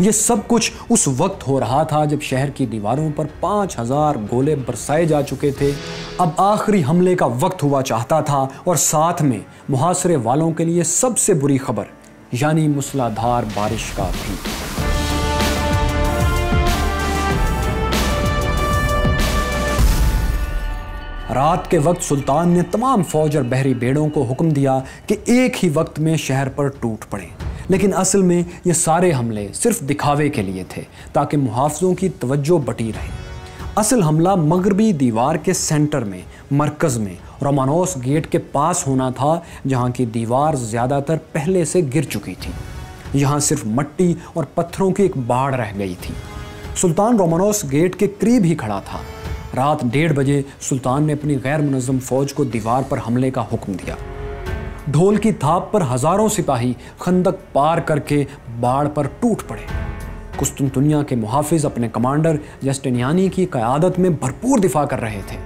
ये सब कुछ उस वक्त हो रहा था जब शहर की दीवारों पर पाँच हज़ार गोले बरसाए जा चुके थे। अब आखिरी हमले का वक्त हुआ चाहता था और साथ में मुहासरे वालों के लिए सबसे बुरी खबर, यानी मूसलाधार बारिश का भी। रात के वक्त सुल्तान ने तमाम फौज और बहरी बेड़ों को हुक्म दिया कि एक ही वक्त में शहर पर टूट पड़े। लेकिन असल में ये सारे हमले सिर्फ़ दिखावे के लिए थे, ताकि मुहाफ़ों की तवज्जो बटी रहे। असल हमला मगरबी दीवार के सेंटर में, मरकज़ में, रोमानोस गेट के पास होना था, जहाँ की दीवार ज़्यादातर पहले से गिर चुकी थी। यहाँ सिर्फ़ मट्टी और पत्थरों की एक बाढ़ रह गई थी। सुल्तान रोमानोस गेट के करीब ही खड़ा था। रात डेढ़ बजे सुल्तान ने अपनी गैर मुनज़म फ़ौज को दीवार पर हमले का हुक्म दिया। ढोल की थाप पर हज़ारों सिपाही खंदक पार करके बाढ़ पर टूट पड़े। कुस्तुनतुनिया के मुहाफिज अपने कमांडर जस्टिनियानी की क़यादत में भरपूर दिफा कर रहे थे।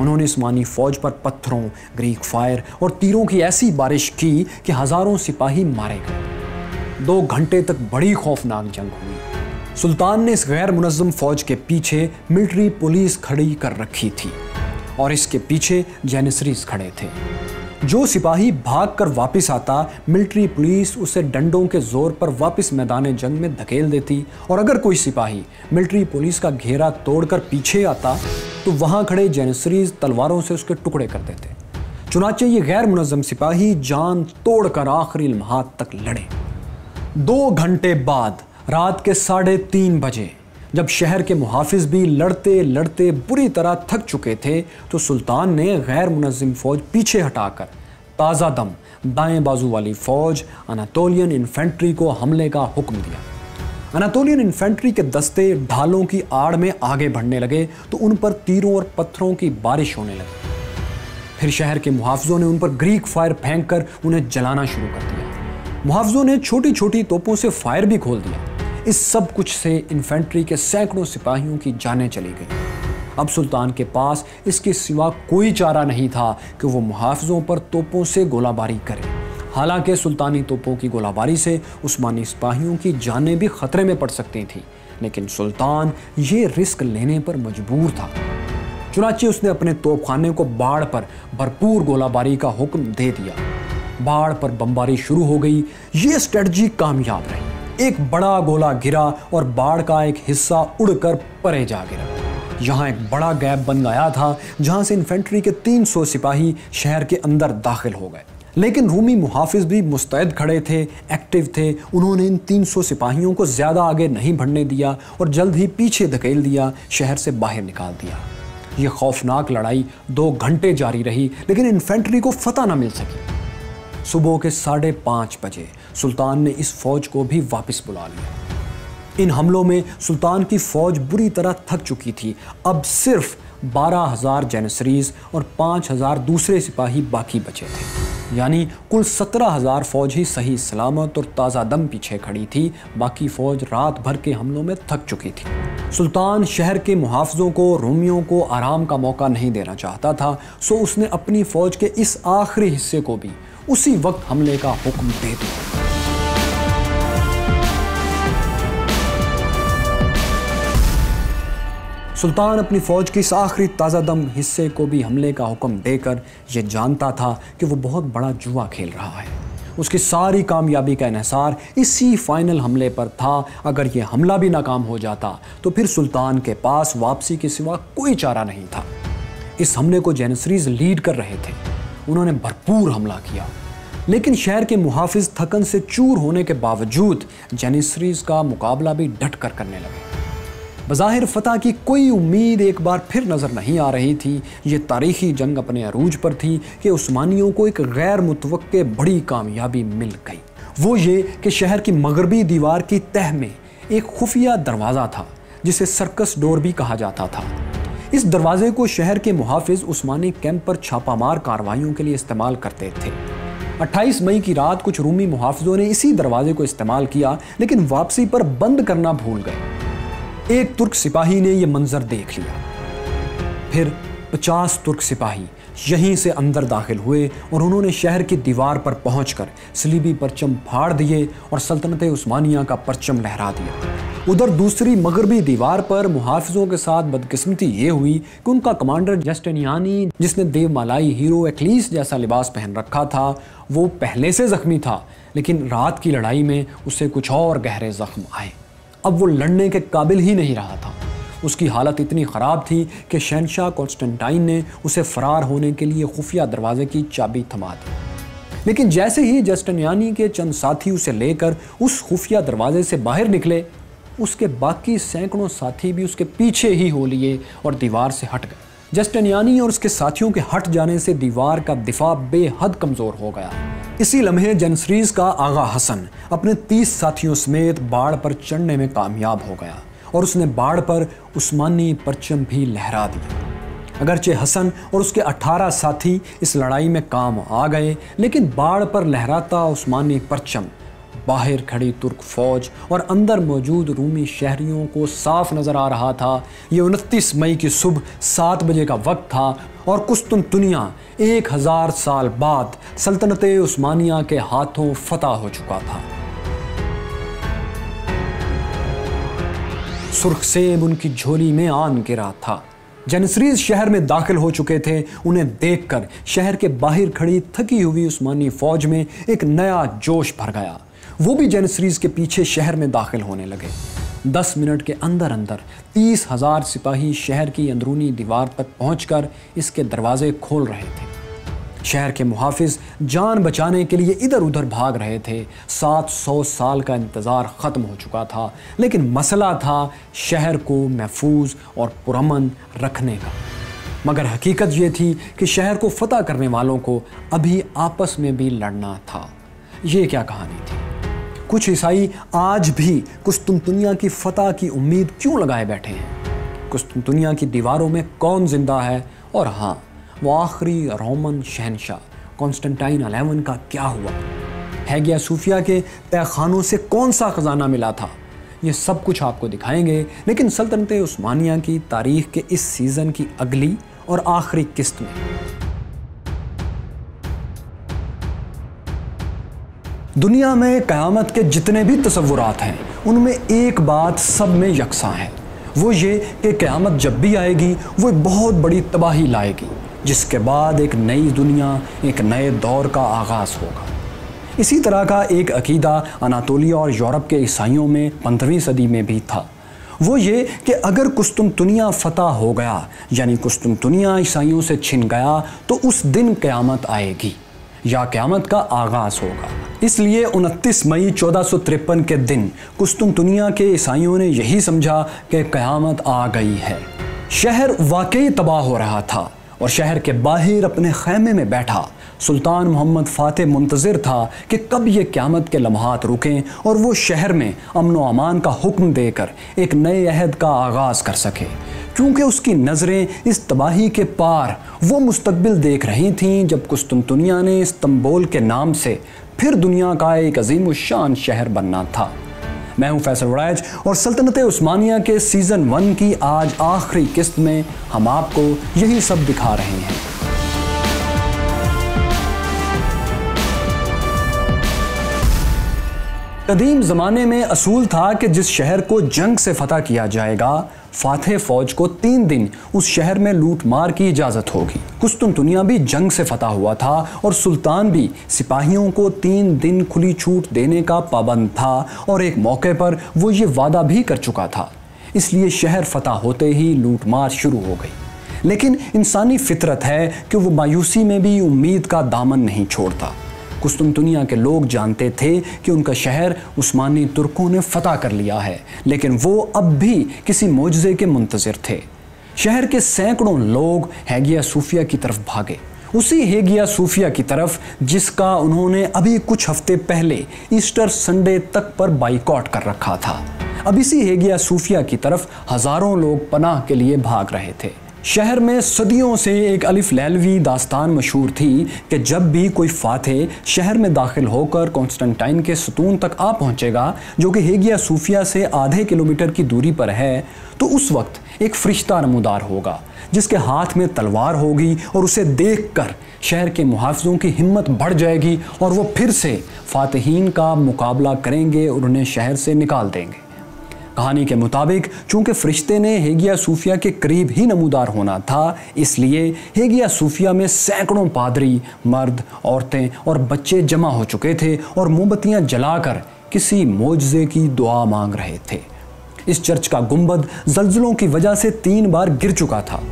उन्होंने इस्मानी फ़ौज पर पत्थरों, ग्रीक फायर और तीरों की ऐसी बारिश की कि हज़ारों सिपाही मारे गए। दो घंटे तक बड़ी खौफनाक जंग हुई। सुल्तान ने इस गैर मुनज़म फ़ौज के पीछे मिलिट्री पुलिस खड़ी कर रखी थी और इसके पीछे जैनिसरीज खड़े थे। जो सिपाही भाग कर वापिस आता, मिलिट्री पुलिस उसे डंडों के ज़ोर पर वापस मैदान जंग में धकेल देती और अगर कोई सिपाही मिलिट्री पुलिस का घेरा तोड़कर पीछे आता तो वहाँ खड़े जेनसरीज तलवारों से उसके टुकड़े कर देते चुनाचे ये गैर मुनजम सिपाही जान तोड़कर आखिरी लम्हात तक लड़े। दो घंटे बाद, रात के साढ़े तीन बजे जब शहर के मुहाफ़ भी लड़ते लड़ते बुरी तरह थक चुके थे तो सुल्तान ने गैर मुनज़म फ़ौज पीछे हटाकर ताज़ा दम, दाएँ बाजू वाली फ़ौज अनातोलियन इन्फेंट्री को हमले का हुक्म दिया। अनातोलियन इन्फेंट्री के दस्ते ढालों की आड़ में आगे बढ़ने लगे तो उन पर तीरों और पत्थरों की बारिश होने लगी। फिर शहर के मुहाफ़ों ने उन पर ग्रीक फायर फेंक कर उन्हें जलाना शुरू कर दिया। मुहाफ़ों ने छोटी छोटी तोपों से फायर भी खोल दिया। इस सब कुछ से इन्फेंट्री के सैकड़ों सिपाहियों की जानें चली गई। अब सुल्तान के पास इसके सिवा कोई चारा नहीं था कि वो मुहाफ़ों पर तोपों से गोलाबारी करे। हालाँकि सुल्तानी तोपों की गोलाबारी से उस्मानी सिपाहियों की जानें भी ख़तरे में पड़ सकती थीं, लेकिन सुल्तान ये रिस्क लेने पर मजबूर था। चुनाचे उसने अपने तोपखाने को बाढ़ पर भरपूर गोलाबारी का हुक्म दे दिया। बाढ़ पर बमबारी शुरू हो गई। ये स्ट्रेटजी कामयाब रही। एक बड़ा गोला गिरा और बाढ़ का एक हिस्सा उड़कर परे जा गिरा। यहाँ एक बड़ा गैप बन गया था, जहाँ से इन्फेंट्री के 300 सिपाही शहर के अंदर दाखिल हो गए। लेकिन रूमी मुहाफिज भी मुस्तैद खड़े थे, एक्टिव थे। उन्होंने इन 300 सिपाहियों को ज़्यादा आगे नहीं बढ़ने दिया और जल्द ही पीछे धकेल दिया, शहर से बाहर निकाल दिया। ये खौफनाक लड़ाई दो घंटे जारी रही, लेकिन इन्फेंट्री को फतह न मिल सकी। सुबह के साढ़े पाँच बजे सुल्तान ने इस फौज को भी वापस बुला लिया। इन हमलों में सुल्तान की फौज बुरी तरह थक चुकी थी। अब सिर्फ़ बारह हज़ार जेनसरीज और पाँच हज़ार दूसरे सिपाही बाकी बचे थे। यानी कुल सत्रह हज़ार फौज ही सही सलामत और ताज़ा दम पीछे खड़ी थी। बाकी फौज रात भर के हमलों में थक चुकी थी। सुल्तान शहर के मुहाफ़ों को, रोमियों को आराम का मौका नहीं देना चाहता था, सो उसने अपनी फ़ौज के इस आखिरी हिस्से को भी उसी वक्त हमले का हुक्म दे दिया सुल्तान अपनी फ़ौज के इस आखिरी ताज़ा दम हिस्से को भी हमले का हुक्म देकर यह जानता था कि वो बहुत बड़ा जुआ खेल रहा है। उसकी सारी कामयाबी का इहसार इसी फाइनल हमले पर था। अगर ये हमला भी नाकाम हो जाता तो फिर सुल्तान के पास वापसी के सिवा कोई चारा नहीं था। इस हमले को जेनसरीज लीड कर रहे थे। उन्होंने भरपूर हमला किया। लेकिन शहर के मुहाफिज थकन से चूर होने के बावजूद जेनिसरीज का मुकाबला भी डट कर करने लगे। बज़ाहिर फतह की कोई उम्मीद एक बार फिर नज़र नहीं आ रही थी। ये तारीखी जंग अपने अरूज पर थी कि उस्मानियों को एक गैर मुतव बड़ी कामयाबी मिल गई। वो ये कि शहर की मगरबी दीवार की तह में एक खुफिया दरवाज़ा था, जिसे सर्कस डोर भी कहा जाता था। इस दरवाजे को शहर के मुहाफिज उस्मानी कैंप पर छापामार कार्रवाइयों के लिए इस्तेमाल करते थे। 28 मई की रात कुछ रूमी मुहाफिजों ने इसी दरवाजे को इस्तेमाल किया, लेकिन वापसी पर बंद करना भूल गए। एक तुर्क सिपाही ने यह मंजर देख लिया। फिर पचास तुर्क सिपाही यहीं से अंदर दाखिल हुए और उन्होंने शहर की दीवार पर पहुंचकर सलीबी परचम फाड़ दिए और सल्तनत उस्मानिया का परचम लहरा दिया। उधर दूसरी मगरबी दीवार पर मुहाफिजों के साथ बदकिस्मती ये हुई कि उनका कमांडर जस्टनियानी जिसने देवमालाई हीरो एक्लीस जैसा लिबास पहन रखा था, वो पहले से जख्मी था, लेकिन रात की लड़ाई में उसे कुछ और गहरे जख्म आए। अब वो लड़ने के काबिल ही नहीं रहा था। उसकी हालत इतनी ख़राब थी कि शहनशाह कॉन्स्टेंटाइन ने उसे फ़रार होने के लिए खुफिया दरवाजे की चाबी थमा दी। लेकिन जैसे ही जस्टनियानी के चंद साथी उसे लेकर उस खुफिया दरवाजे से बाहर निकले उसके बाकी सैकड़ों साथी भी उसके पीछे ही हो लिए और दीवार से हट गए। जस्टनियानी और उसके साथियों के हट जाने से दीवार का दिफा बेहद कमज़ोर हो गया। इसी लम्हे जनसरीज का आगा हसन अपने तीस साथियों समेत बाढ़ पर चढ़ने में कामयाब हो गया और उसने बाढ़ पर उस्मानी परचम भी लहरा दिया। अगरचे हसन और उसके 18 साथी इस लड़ाई में काम आ गए, लेकिन बाढ़ पर लहराता उस्मानी परचम बाहर खड़ी तुर्क फौज और अंदर मौजूद रूमी शहरियों को साफ़ नज़र आ रहा था। ये उनतीस मई की सुबह सात बजे का वक्त था और कुस्तुनतुनिया एक हज़ार साल बाद सल्तनत उस्मानिया के हाथों फतह हो चुका था। सुर्ख सेब उनकी झोली में आन गिरा था। जनसरीज शहर में दाखिल हो चुके थे। उन्हें देखकर शहर के बाहर खड़ी थकी हुई उस्मानी फौज में एक नया जोश भर गया। वो भी जेनसरीज के पीछे शहर में दाखिल होने लगे। दस मिनट के अंदर अंदर तीस हज़ार सिपाही शहर की अंदरूनी दीवार तक पहुंचकर इसके दरवाजे खोल रहे थे। शहर के मुहाफिज जान बचाने के लिए इधर उधर भाग रहे थे। सात सौ साल का इंतज़ार ख़त्म हो चुका था, लेकिन मसला था शहर को महफूज और पुरमन रखने का। मगर हकीकत ये थी कि शहर को फतह करने वालों को अभी आपस में भी लड़ना था। ये क्या कहानी थी? कुछ ईसाई आज भी कुस्तुनतुनिया की फतह की उम्मीद क्यों लगाए बैठे हैं? कुस्तुनतुनिया की दीवारों में कौन ज़िंदा है? और हाँ वो आखिरी रोमन शहनशाह, कॉन्स्टेंटाइन अलेवन का क्या हुआ? है गया सूफिया के तहखानों से कौन सा ख़जाना मिला था? ये सब कुछ आपको दिखाएँगे, लेकिन सल्तनत उस्मानिया की तारीख के इस सीज़न की अगली और आखिरी किस्त में। दुनिया में क़यामत के जितने भी तस्वुरात हैं, उनमें एक बात सब में यकसा है। वो ये कि क़यामत जब भी आएगी, वो एक बहुत बड़ी तबाही लाएगी, जिसके बाद एक नई दुनिया, एक नए दौर का आगाज़ होगा। इसी तरह का एक अकीदा अनातोलिया और यूरोप के ईसाइयों में पंद्रहवीं सदी में भी था। वो ये कि अगर कुस्तुनतुनिया फतह हो गया, यानी कुस्तुनतुनिया ईसाइयों से छिन गया तो उस दिन क़यामत आएगी। या क़्यामत का आगाज़ होगा। इसलिए 29 मई चौदह के दिन कुस्तुम दुनिया के ईसाइयों ने यही समझा कि क़्यामत आ गई है। शहर वाकई तबाह हो रहा था और शहर के बाहर अपने खैमे में बैठा। सुल्तान मोहम्मद फ़ातह मुंतज़र था कि कब ये क़्यामत के लम्हात रुकें और वो शहर में अमन व अमान का हुक्म देकर एक नए अहद का आगाज़ कर सके। क्योंकि उसकी नज़रें इस तबाही के पार वो मुस्तबिल देख रही थीं, जब कुस्तुनतुनिया ने इस्तंबोल के नाम से फिर दुनिया का एक अजीम शान शहर बनना था। मैं हूँ फैसल वड़ैज और सल्तनत उस्मानिया के सीज़न वन की आज आखिरी किस्त में हम आपको यही सब दिखा रहे हैं। कदीम ज़माने में असूल था कि जिस शहर को जंग से फतह किया जाएगा, फातह फौज को तीन दिन उस शहर में लूट मार की इजाज़त होगी। कुस्तुनतुनिया भी जंग से फतह हुआ था और सुल्तान भी सिपाहियों को तीन दिन खुली छूट देने का पाबंद था और एक मौके पर वो ये वादा भी कर चुका था। इसलिए शहर फतह होते ही लूट मार शुरू हो गई। लेकिन इंसानी फितरत है कि वो मायूसी में भी उम्मीद का दामन नहीं छोड़ता। कुस्तुनतुनिया के लोग जानते थे कि उनका शहर उस्मानी तुर्कों ने फतह कर लिया है, लेकिन वो अब भी किसी मुआजे के मुंतज़र थे। शहर के सैकड़ों लोग हैगिया सूफिया की तरफ़ भागे। उसी हेगिया सूफिया की तरफ़, जिसका उन्होंने अभी कुछ हफ़्ते पहले ईस्टर संडे तक पर बाइकआउट कर रखा था। अब इसी हेगिया सूफिया की तरफ़ हज़ारों लोग पनाह के लिए भाग रहे थे। शहर में सदियों से एक अलिफ लैलवी दास्तान मशहूर थी कि जब भी कोई फाते शहर में दाखिल होकर कॉन्स्टेंटाइन के सतून तक आ पहुंचेगा, जो कि हेगिया सूफिया से आधे किलोमीटर की दूरी पर है तो उस वक्त एक फरिश्ता नमूदार होगा, जिसके हाथ में तलवार होगी और उसे देख कर शहर के मुहाफ़ों की हिम्मत बढ़ जाएगी और वह फिर से फातहीन का मुकाबला करेंगे और उन्हें शहर से निकाल देंगे। कहानी के मुताबिक, चूँकि फरिश्ते ने हेगिया सूफिया के करीब ही नमूदार होना था, इसलिए हेगिया सूफिया में सैकड़ों पादरी, मर्द, औरतें और बच्चे जमा हो चुके थे और मोमबत्तियाँ जलाकर किसी मोजे की दुआ मांग रहे थे। इस चर्च का गुंबद जल्जलों की वजह से तीन बार गिर चुका था।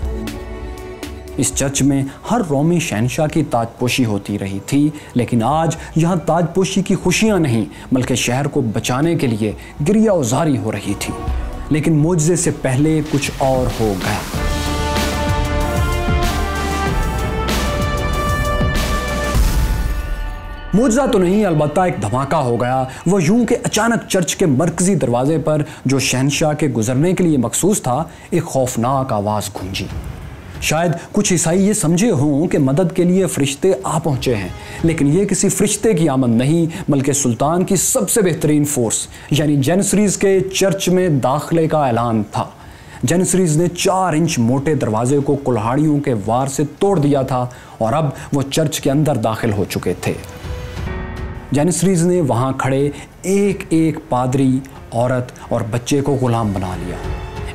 इस चर्च में हर रोमी शहनशाह की ताजपोशी होती रही थी, लेकिन आज यहाँ ताजपोशी की खुशियाँ नहीं, बल्कि शहर को बचाने के लिए गिरिया उजारी हो रही थी। लेकिन मुआजे से पहले कुछ और हो गया। मुआवजा तो नहीं, अलबत्ता एक धमाका हो गया। वो यूँ कि अचानक चर्च के मरकजी दरवाजे पर, जो शहनशाह के गुजरने के लिए मखसूस था, एक खौफनाक आवाज़ गूंजी। शायद कुछ ईसाई ये समझे हों कि मदद के लिए फरिश्ते आ पहुँचे हैं, लेकिन ये किसी फरिश्ते की आमद नहीं, बल्कि सुल्तान की सबसे बेहतरीन फोर्स, यानी जेनसरीज के चर्च में दाखिले का ऐलान था। जेनसरीज ने चार इंच मोटे दरवाजे को कुल्हाड़ियों के वार से तोड़ दिया था, और अब वो चर्च के अंदर दाखिल हो चुके थे। जेनसरीज ने वहाँ खड़े एक एक पादरी, औरत और बच्चे को गुलाम बना लिया।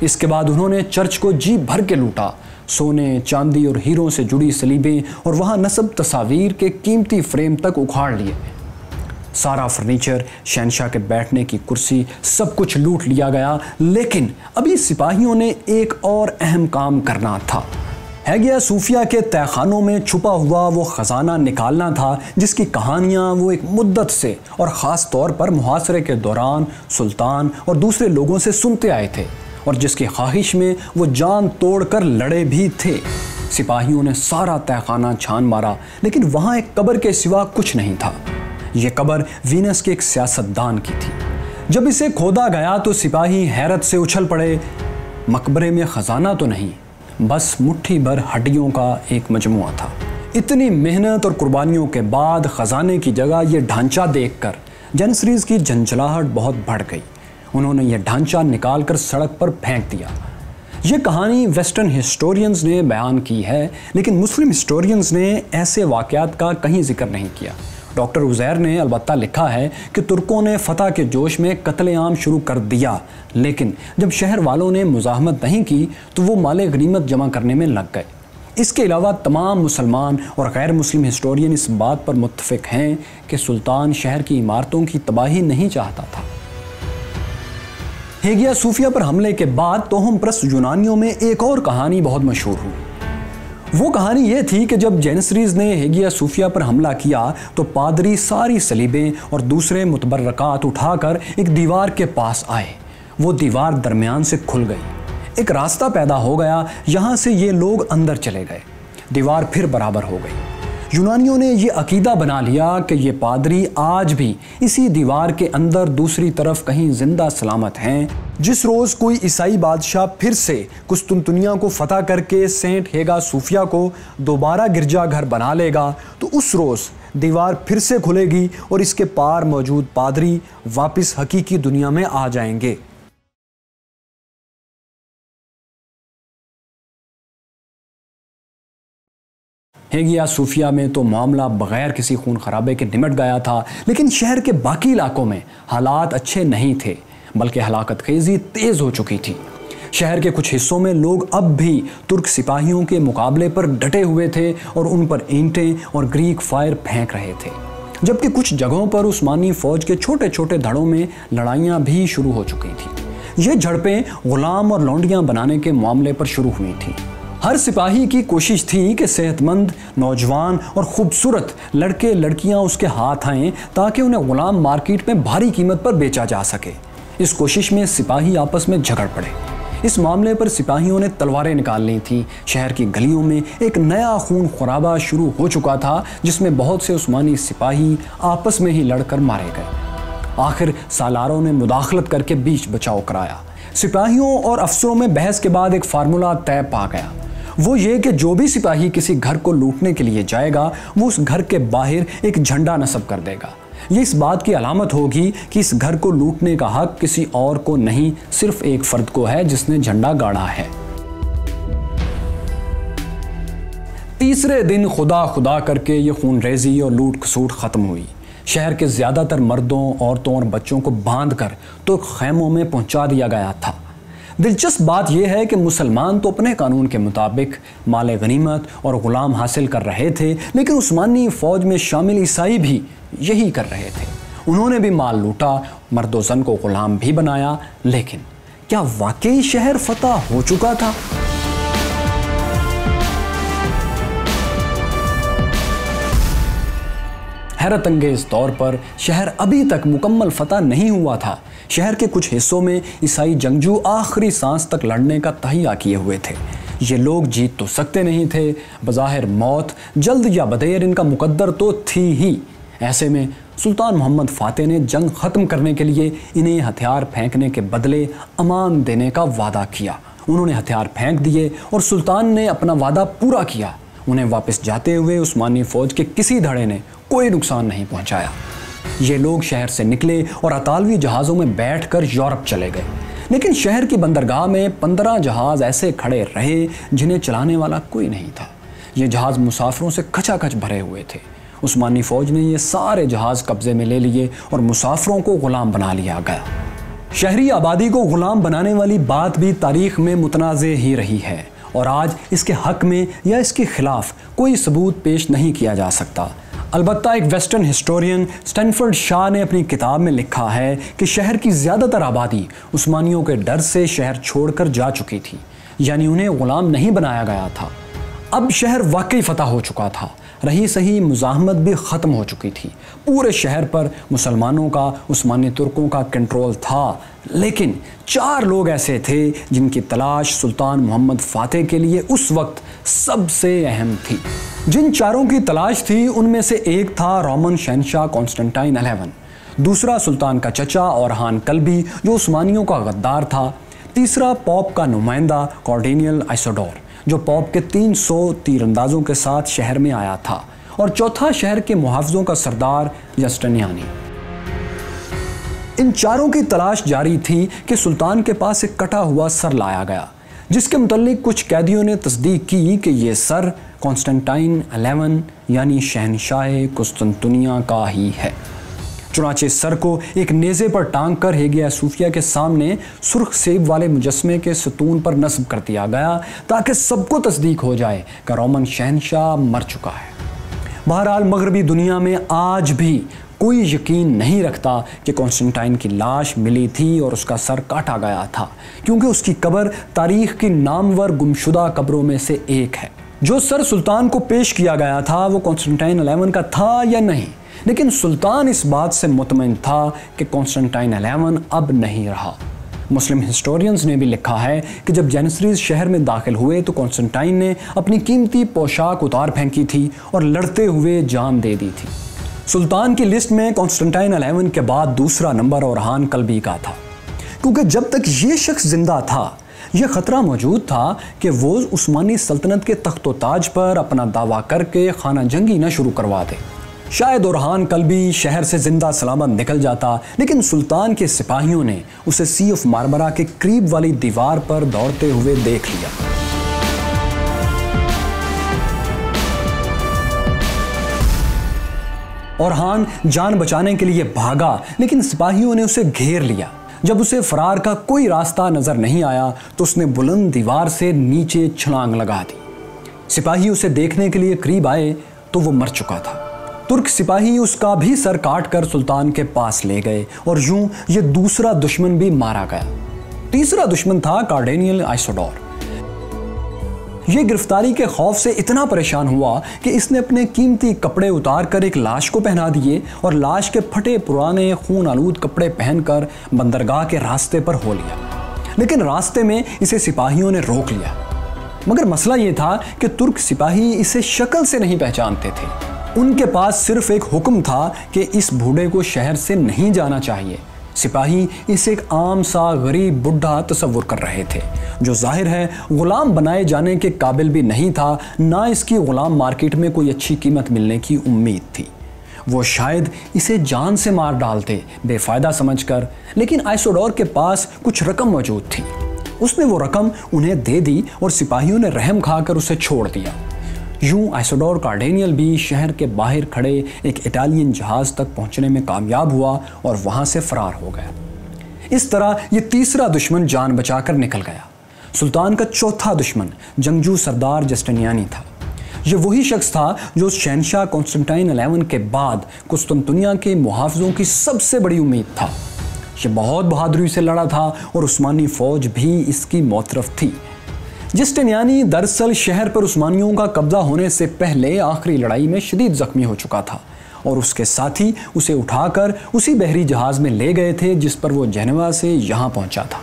इसके बाद उन्होंने चर्च को जी भर के लूटा। सोने, चांदी और हीरों से जुड़ी सलीबें और वहाँ नसब तस्वीर के कीमती फ्रेम तक उखाड़ लिए। सारा फर्नीचर, शहनशाह के बैठने की कुर्सी, सब कुछ लूट लिया गया, लेकिन अभी सिपाहियों ने एक और अहम काम करना था। है गया सूफिया के तहखानों में छुपा हुआ वो ख़जाना निकालना था, जिसकी कहानियाँ वो एक मुद्दत से और ख़ास तौर पर मुहासरे के दौरान सुल्तान और दूसरे लोगों से सुनते आए थे। और जिसकी ख्वाहिश में वो जान तोड़कर लड़े भी थे। सिपाहियों ने सारा तहखाना छान मारा, लेकिन वहाँ एक कब्र के सिवा कुछ नहीं था। ये कब्र वीनस के एक सियासतदान की थी। जब इसे खोदा गया तो सिपाही हैरत से उछल पड़े। मकबरे में ख़जाना तो नहीं, बस मुट्ठी भर हड्डियों का एक मजमु था। इतनी मेहनत और कुर्बानियों के बाद ख़जाने की जगह ये ढांचा देखकर जनसरीज की झंझलाहट बहुत बढ़ गई। उन्होंने यह ढांचा निकाल कर सड़क पर फेंक दिया। ये कहानी वेस्टर्न हिस्टोरियंस ने बयान की है, लेकिन मुस्लिम हिस्टोरियंस ने ऐसे वाक़ात का कहीं ज़िक्र नहीं किया। डॉक्टर उज़ैर ने अलबत्ता लिखा है कि तुर्कों ने फतह के जोश में कत्लेआम शुरू कर दिया, लेकिन जब शहर वालों ने मुजाहमत नहीं की तो वो माल गनीमत जमा करने में लग गए। इसके अलावा तमाम मुसलमान और गैर मुस्लिम हिस्टोरियन इस बात पर मुतफिक हैं कि सुल्तान शहर की इमारतों की तबाही नहीं चाहता था। हेगिया सूफिया पर हमले के बाद तोहम प्रस्त यूनानियों में एक और कहानी बहुत मशहूर हुई। वो कहानी ये थी कि जब जेनसरीज ने हेगिया सूफिया पर हमला किया तो पादरी सारी सलीबें और दूसरे मुतबरक़ात उठाकर एक दीवार के पास आए। वो दीवार दरमियान से खुल गई। एक रास्ता पैदा हो गया, यहाँ से ये लोग अंदर चले गए। दीवार फिर बराबर हो गई। यूनानियों ने यह अकीदा बना लिया कि ये पादरी आज भी इसी दीवार के अंदर दूसरी तरफ़ कहीं ज़िंदा सलामत हैं। जिस रोज़ कोई ईसाई बादशाह फिर से कुस्तुनतुनिया को फतह करके सेंट हेगा सूफिया को दोबारा गिरजाघर बना लेगा तो उस रोज़ दीवार फिर से खुलेगी और इसके पार मौजूद पादरी वापस हकीकी दुनिया में आ जाएँगे। हेगिया सूफिया में तो मामला बगैर किसी खून खराबे के निमट गया था, लेकिन शहर के बाकी इलाकों में हालात अच्छे नहीं थे, बल्कि हलाकत खेजी तेज़ हो चुकी थी। शहर के कुछ हिस्सों में लोग अब भी तुर्क सिपाहियों के मुकाबले पर डटे हुए थे और उन पर ईंटें और ग्रीक फायर फेंक रहे थे। जबकि कुछ जगहों पर उस्मानी फौज के छोटे छोटे धड़ों में लड़ाइयाँ भी शुरू हो चुकी थी। ये झड़पें गुलाम और लौंडियाँ बनाने के मामले पर शुरू हुई थी। हर सिपाही की कोशिश थी कि सेहतमंद, नौजवान और खूबसूरत लड़के, लड़कियाँ उसके हाथ आएँ ताकि उन्हें गुलाम मार्केट में भारी कीमत पर बेचा जा सके। इस कोशिश में सिपाही आपस में झगड़ पड़े। इस मामले पर सिपाहियों ने तलवारें निकाल ली थी। शहर की गलियों में एक नया खून खराबा शुरू हो चुका था, जिसमें बहुत से उस्मानी सिपाही आपस में ही लड़कर मारे गए। आखिर सालारों ने मुदाखलत करके बीच बचाव कराया। सिपाहियों और अफसरों में बहस के बाद एक फार्मूला तय पा गया। वो ये कि जो भी सिपाही किसी घर को लूटने के लिए जाएगा, वो उस घर के बाहर एक झंडा नस्ब कर देगा। ये इस बात की अलामत होगी कि इस घर को लूटने का हक किसी और को नहीं, सिर्फ़ एक फर्द को है जिसने झंडा गाड़ा है। तीसरे दिन खुदा खुदा करके ये खून रेजी और लूट खसूट ख़त्म हुई। शहर के ज़्यादातर मर्दों, औरतों और बच्चों को बाँध कर तो खैमों में पहुँचा दिया गया था। दिलचस्प बात यह है कि मुसलमान तो अपने कानून के मुताबिक माल गनीमत और ग़ुलाम हासिल कर रहे थे, लेकिन उस्मानी फ़ौज में शामिल ईसाई भी यही कर रहे थे। उन्होंने भी माल लूटा, मर्दोजन को ग़ुलाम भी बनाया, लेकिन क्या वाकई शहर फतह हो चुका था? हैरत अंगेज तौर पर शहर अभी तक मुकम्मल फतह नहीं हुआ था। शहर के कुछ हिस्सों में ईसाई जंगजू आखिरी सांस तक लड़ने का तहिया किए हुए थे। ये लोग जीत तो सकते नहीं थे, बज़ाहिर मौत जल्द या बदेर इनका मुकद्दर तो थी ही। ऐसे में सुल्तान मोहम्मद फ़ातह ने जंग ख़त्म करने के लिए इन्हें हथियार फेंकने के बदले अमान देने का वादा किया। उन्होंने हथियार फेंक दिए और सुल्तान ने अपना वादा पूरा किया। उन्हें वापस जाते हुए उस्मानी फ़ौज के किसी धड़े ने कोई नुकसान नहीं पहुँचाया। ये लोग शहर से निकले और अतालवी जहाज़ों में बैठकर यूरोप चले गए। लेकिन शहर की बंदरगाह में पंद्रह जहाज़ ऐसे खड़े रहे जिन्हें चलाने वाला कोई नहीं था। ये जहाज़ मुसाफिरों से खचाखच भरे हुए थे। उस्मानी फ़ौज ने ये सारे जहाज़ कब्ज़े में ले लिए और मुसाफिरों को ग़ुलाम बना लिया गया। शहरी आबादी को ग़ुलाम बनाने वाली बात भी तारीख में मुतनाज़ ही रही है। और आज इसके हक में या इसके ख़िलाफ़ कोई सबूत पेश नहीं किया जा सकता। अलबत् एक वेस्टर्न हिस्टोरियन स्टैनफर्ड शाह ने अपनी किताब में लिखा है कि शहर की ज़्यादातर आबादी उस्मानियों के डर से शहर छोड़कर जा चुकी थी, यानी उन्हें ग़ुलाम नहीं बनाया गया था। अब शहर वाकई फतह हो चुका था। रही सही मुजाहमत भी ख़त्म हो चुकी थी। पूरे शहर पर मुसलमानों का, उस्मानी तुर्कों का कंट्रोल था। लेकिन चार लोग ऐसे थे जिनकी तलाश सुल्तान मोहम्मद फ़ातह के लिए उस वक्त सबसे अहम थी। जिन चारों की तलाश थी, उनमें से एक था रोमन शहनशाह कॉन्स्टेंटाइन अलेवन दूसरा सुल्तान का चचा और हान कल्बी, जो उस्मानियों का गद्दार था। तीसरा पॉप का नुमाइंदा कॉर्डिनियल आइसोडोर। जो पॉप के 300 तीरंदाजों के साथ शहर में आया था और चौथा शहर के मुहावजों का सरदार जस्टनियानी इन चारों की तलाश जारी थी कि सुल्तान के पास एक कटा हुआ सर लाया गया, जिसके मुतलिक कुछ कैदियों ने तस्दीक की कि यह सर कॉन्स्टेंटाइन अलेवन यानी शहनशाह कुस्तुनतुनिया का ही है। चुनाचे सर को एक नेजे पर टांग कर हेगिया सूफिया के सामने सुर्ख सेब वाले मुजस्मे के सतून पर नस्ब कर दिया गया ताकि सबको तस्दीक हो जाए, कि रोमन शहनशाह मर चुका है। बहरहाल, मगरबी दुनिया में आज भी कोई यकीन नहीं रखता कि कॉन्स्टेंटाइन की लाश मिली थी और उसका सर काटा गया था, क्योंकि उसकी कब्र तारीख की नामवर गुमशुदा कब्रों में से एक है। जो सर सुल्तान को पेश किया गया था, वो कॉन्स्टेंटाइन अलेवन का था या नहीं? लेकिन सुल्तान इस बात से मुतमिन था कि कॉन्स्टेंटाइन अलेवन अब नहीं रहा। मुस्लिम हिस्टोरियंस ने भी लिखा है कि जब जेनसरीज शहर में दाखिल हुए तो कॉन्स्टेंटाइन ने अपनी कीमती पोशाक उतार फेंकी थी और लड़ते हुए जान दे दी थी। सुल्तान की लिस्ट में कॉन्स्टेंटाइन अलेवन के बाद दूसरा नंबर और हान कलबी का था। क्योंकि जब तक ये शख्स ज़िंदा था, यह ख़तरा मौजूद था कि वो उस्मानी सल्तनत के तख्त ताज पर अपना दावा करके खाना जंगी ना शुरू करवा दे। शायद उरहान कल भी शहर से ज़िंदा सलामत निकल जाता, लेकिन सुल्तान के सिपाहियों ने उसे सी ऑफ़ मारमरा के करीब वाली दीवार पर दौड़ते हुए देख लिया। और हान जान बचाने के लिए भागा, लेकिन सिपाहियों ने उसे घेर लिया। जब उसे फरार का कोई रास्ता नज़र नहीं आया तो उसने बुलंद दीवार से नीचे छलांग लगा दी। सिपाही उसे देखने के लिए करीब आए तो वो मर चुका था। तुर्क सिपाही उसका भी सर काट कर सुल्तान के पास ले गए और यूँ ये दूसरा दुश्मन भी मारा गया। तीसरा दुश्मन था कार्डेनियल आइसोडोर। ये गिरफ्तारी के खौफ से इतना परेशान हुआ कि इसने अपने कीमती कपड़े उतार कर एक लाश को पहना दिए और लाश के फटे पुराने खून आलूद कपड़े पहनकर बंदरगाह के रास्ते पर हो लिया। लेकिन रास्ते में इसे सिपाहियों ने रोक लिया। मगर मसला ये था कि तुर्क सिपाही इसे शक्ल से नहीं पहचानते थे। उनके पास सिर्फ़ एक हुक्म था कि इस बूढ़े को शहर से नहीं जाना चाहिए। सिपाही इसे एक आम सा गरीब बुढ़ा तस्वुर कर रहे थे। जो ज़ाहिर है, गुलाम बनाए जाने के काबिल भी नहीं था, ना इसकी गुलाम मार्केट में कोई अच्छी कीमत मिलने की उम्मीद थी। वो शायद इसे जान से मार डालते, बेफायदा समझकर, लेकिन आइसोडोर के पास कुछ रकम मौजूद थी। उसने वो रकम उन्हें दे दी और सिपाहियों ने रहम खाकर उसे छोड़ दिया। यूँ आइसोडोर कार्डेनियल भी शहर के बाहर खड़े एक इटालियन जहाज़ तक पहुँचने में कामयाब हुआ और वहाँ से फरार हो गया। इस तरह ये तीसरा दुश्मन जान बचाकर निकल गया। सुल्तान का चौथा दुश्मन जंगजू सरदार जस्टनियानी था। ये वही शख्स था जो शहनशाह कॉन्स्टेंटाइन अलेवन के बाद कुस्तुनतुनिया के मुहावजों की सबसे बड़ी उम्मीद था। यह बहुत बहादुरी से लड़ा था और उस्मानी फौज भी इसकी मोतरफ थी। जिस्टनियानी दरअसल शहर पर उस्मानियों का कब्जा होने से पहले आखिरी लड़ाई में शदीद जख्मी हो चुका था और उसके साथी उसे उठाकर उसी बहरी जहाज़ में ले गए थे जिस पर वो जहनवा से यहाँ पहुँचा था।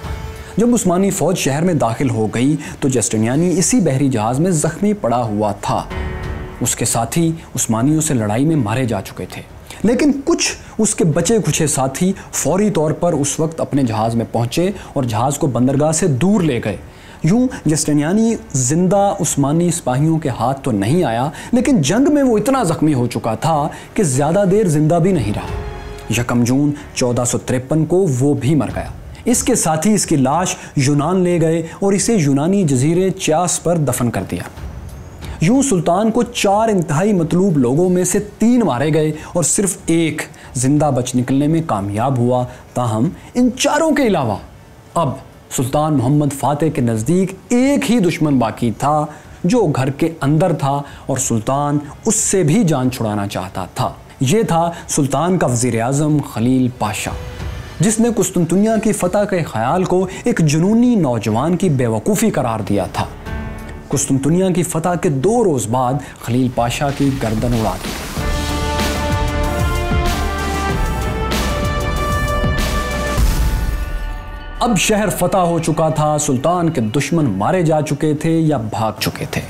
जब उस्मानी फौज शहर में दाखिल हो गई तो जस्टनियानी इसी बहरी जहाज़ में जख्मी पड़ा हुआ था। उसके साथी उस्मानियों से लड़ाई में मारे जा चुके थे। लेकिन कुछ उसके बचे खुचे साथी फौरी तौर पर उस वक्त अपने जहाज़ में पहुँचे और जहाज़ को बंदरगाह से दूर ले गए। यूँ जस्टनियानी ज़िंदा उस्मानी सिपाहियों के हाथ तो नहीं आया, लेकिन जंग में वो इतना जख्मी हो चुका था कि ज़्यादा देर ज़िंदा भी नहीं रहा। यकम जून चौदह को वो भी मर गया। इसके साथ ही इसकी लाश यूनान ले गए और इसे यूनानी जजीरे च्यास पर दफन कर दिया। यूँ सुल्तान को चार इंतहाई मतलूब लोगों में से तीन मारे गए और सिर्फ़ एक ज़िंदा बच निकलने में कामयाब हुआ। ताहम इन चारों के अलावा अब सुल्तान मोहम्मद फ़ातह के नज़दीक एक ही दुश्मन बाकी था, जो घर के अंदर था और सुल्तान उससे भी जान छुड़ाना चाहता था। ये था सुल्तान का वज़ी अजम खलील पाशा, जिसने कुस्तुनतुनिया की फ़तह के ख्याल को एक जुनूनी नौजवान की बेवकूफ़ी करार दिया था। कुस्तुनतुनिया की फ़तह के दो रोज़ बाद खलील पाशा की गर्दन उड़ा दी। अब शहर फतह हो चुका था, सुल्तान के दुश्मन मारे जा चुके थे या भाग चुके थे।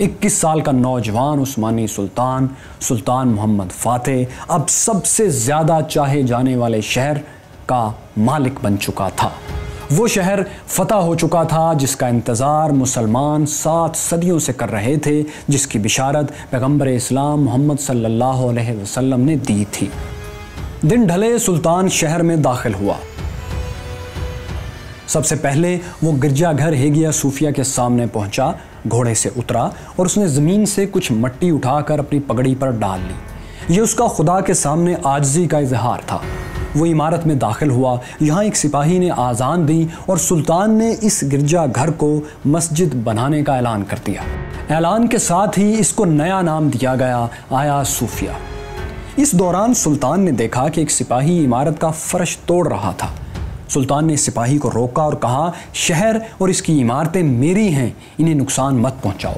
21 साल का नौजवान उस्मानी सुल्तान सुल्तान मोहम्मद फातेह, अब सबसे ज़्यादा चाहे जाने वाले शहर का मालिक बन चुका था। वो शहर फतह हो चुका था, जिसका इंतज़ार मुसलमान सात सदियों से कर रहे थे, जिसकी बिशारत पैगंबर इस्लाम मोहम्मद सल्लल्लाहु अलैहि वसल्लम ने दी थी। दिन ढले सुल्तान शहर में दाखिल हुआ। सबसे पहले वो गिरजाघर हेगिया सूफिया के सामने पहुँचा, घोड़े से उतरा और उसने ज़मीन से कुछ मट्टी उठाकर अपनी पगड़ी पर डाल ली। ये उसका खुदा के सामने आजजी का इजहार था। वो इमारत में दाखिल हुआ। यहाँ एक सिपाही ने आज़ान दी और सुल्तान ने इस गिरजा घर को मस्जिद बनाने का ऐलान कर दिया। ऐलान के साथ ही इसको नया नाम दिया गया, आया सूफिया। इस दौरान सुल्तान ने देखा कि एक सिपाही इमारत का फर्श तोड़ रहा था। सुल्तान ने सिपाही को रोका और कहा, शहर और इसकी इमारतें मेरी हैं, इन्हें नुकसान मत पहुंचाओ।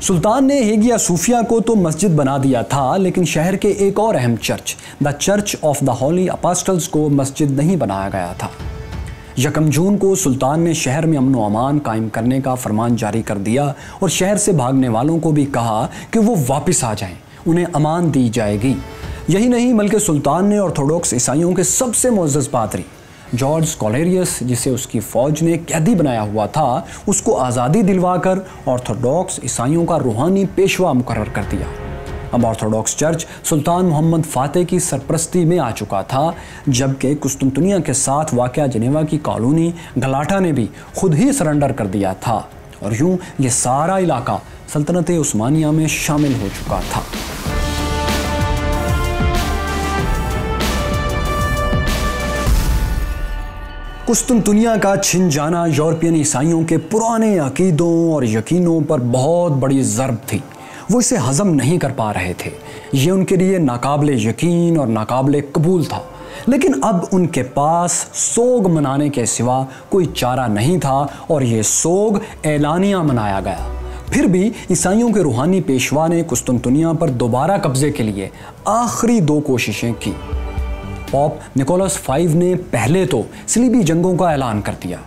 सुल्तान ने हेगिया सूफिया को तो मस्जिद बना दिया था, लेकिन शहर के एक और अहम church, the church of the holy apostles को मस्जिद नहीं बनाया गया था। यकम जून को सुल्तान ने शहर में अमन अमान कायम करने का फरमान जारी कर दिया और शहर से भागने वालों को भी कहा कि वो वापस आ जाएँ, उन्हें अमान दी जाएगी। यही नहीं, बल्कि सुल्तान ने ऑर्थोडॉक्स ईसाइयों के सबसे मोजस पादरी जॉर्ज कॉलेरियस, जिसे उसकी फौज ने कैदी बनाया हुआ था, उसको आज़ादी दिलवाकर ऑर्थोडॉक्स ईसाइयों का रूहानी पेशवा मुकर कर दिया। अब orthodox church Sultan Mohammed Fateh की सरप्रस्ती में आ चुका था, जबकि कुस्तुनतुनिया के साथ वाक़ जनेवा की कॉलोनी गलाटा ने भी खुद ही सरेंडर कर दिया था। और यूँ ये सारा इलाका सल्तनत उस्मानिया में शामिल हो चुका था। कुस्तुनतुनिया का छिन जाना यूरोपियन ईसाइयों के पुराने अकीदों और यकीनों पर बहुत बड़ी ज़रब थी। वो इसे हज़म नहीं कर पा रहे थे। ये उनके लिए नाकाबले यकीन और नाकाबले कबूल था। लेकिन अब उनके पास सोग मनाने के सिवा कोई चारा नहीं था और ये सोग एलानिया मनाया गया। फिर भी ईसाइयों के रूहानी पेशवा ने कुस्तुनतुनिया पर दोबारा कब्जे के लिए आखिरी दो कोशिशें की। पॉप निकोलस फाइव ने पहले तो सलीबी जंगों का ऐलान कर दिया,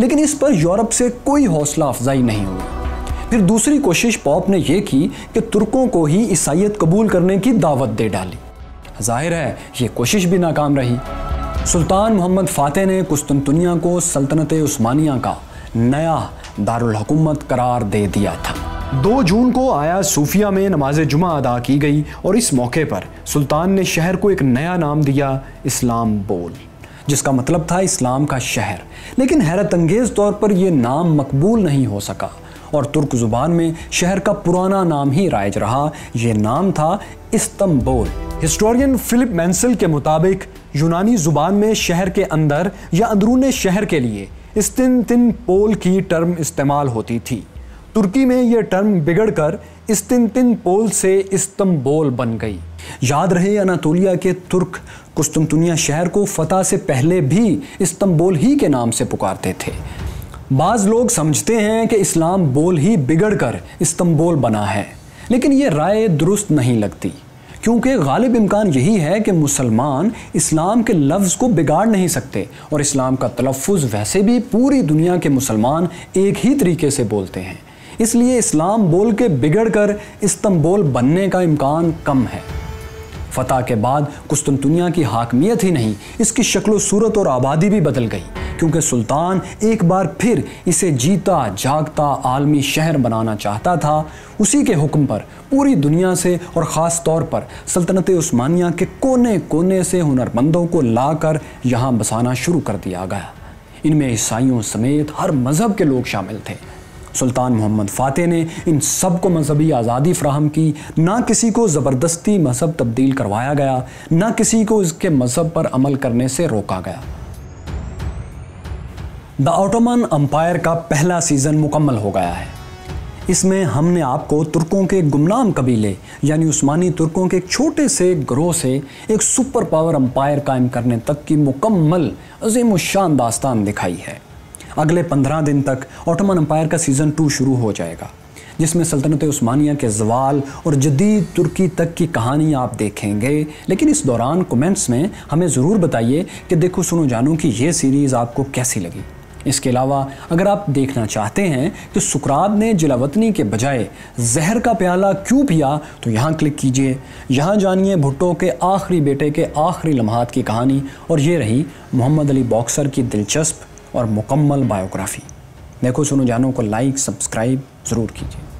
लेकिन इस पर यूरोप से कोई हौसला अफजाई नहीं हुई। फिर दूसरी कोशिश पॉप ने यह की कि तुर्कों को ही ईसाइत कबूल करने की दावत दे डाली। ज़ाहिर है, ये कोशिश भी नाकाम रही। सुल्तान मोहम्मद फ़ातह ने कुस्तुनतुनिया को सल्तनत उस्मानिया का नया दारुल हुकूमत करार दे दिया था। दो जून को आया सूफिया में नमाज़ जुमा अदा की गई और इस मौके पर सुल्तान ने शहर को एक नया नाम दिया, इस्लाम बोल, जिसका मतलब था इस्लाम का शहर। लेकिन हैरत अंगेज तौर पर यह नाम मकबूल नहीं हो सका और तुर्क ज़ुबान में शहर का पुराना नाम ही राइज रहा। यह नाम था इस्तंबोल। हिस्टोरियन फिलिप मैंसल के मुताबिक यूनानी ज़ुबान में शहर के अंदर या अंदरून शहर के लिए इस्तिन तिन पोल की टर्म इस्तेमाल होती थी। तुर्की में यह टर्म बिगड़कर इस्तिन पोल से इस्तंबोल बन गई। याद रहे अनातोलिया के तुर्क कुस्तुनतुनिया शहर को फतह से पहले भी इस्तंबोल ही के नाम से पुकारते थे। बाज़ लोग समझते हैं कि इस्लाम बोल ही बिगड़कर इस्तंबोल बना है, लेकिन ये राय दुरुस्त नहीं लगती, क्योंकि गालिब इम्कान यही है कि मुसलमान इस्लाम के लफ्ज़ को बिगाड़ नहीं सकते और इस्लाम का तलफ़ वैसे भी पूरी दुनिया के मुसलमान एक ही तरीके से बोलते हैं। इसलिए इस्लाम बोल के बिगड़ कर इस्तंबोल बनने का इम्कान कम है। फतह के बाद कुस्तुनतुनिया की हाकमियत ही नहीं, इसकी शक्ल सूरत और आबादी भी बदल गई, क्योंकि सुल्तान एक बार फिर इसे जीता जागता आलमी शहर बनाना चाहता था। उसी के हुक्म पर, पूरी दुनिया से और ख़ास तौर पर सल्तनत उस्मानिया के कोने कोने से हुनरमंदों को लाकर यहाँ बसाना शुरू कर दिया गया। इनमें ईसाइयों समेत हर मज़हब के लोग शामिल थे। सुल्तान मोहम्मद फ़ातह ने इन सबको मजहबी आज़ादी फ्राहम की। ना किसी को ज़बरदस्ती मज़हब तब्दील करवाया गया, ना किसी को इसके मज़हब पर अमल करने से रोका गया। द ऑटोमन अम्पायर का पहला सीज़न मुकम्मल हो गया है। इसमें हमने आपको तुर्कों के गुमनाम कबीले, यानी उस्मानी तुर्कों के एक छोटे से ग्रोह से एक सुपर पावर अम्पायर कायम करने तक की मुकम्मल अजीम शान दास्तान दिखाई है। अगले पंद्रह दिन तक ऑटोमन अम्पायर का सीज़न टू शुरू हो जाएगा, जिसमें सल्तनत उस्मानिया के जवाल और जदीद तुर्की तक की कहानी आप देखेंगे। लेकिन इस दौरान कमेंट्स में हमें ज़रूर बताइए कि देखो, सुनो, जानो कि ये सीरीज़ आपको कैसी लगी। इसके अलावा, अगर आप देखना चाहते हैं कि सुकरात ने जिलावतनी के बजाय जहर का प्याला क्यों पिया तो यहाँ क्लिक कीजिए। यहाँ जानिए भुट्टो के आखिरी बेटे के आखिरी लम्हात की कहानी। और ये रही मोहम्मद अली बॉक्सर की दिलचस्प और मुकम्मल बायोग्राफ़ी। देखो सुनो जानो को लाइक सब्सक्राइब ज़रूर कीजिए।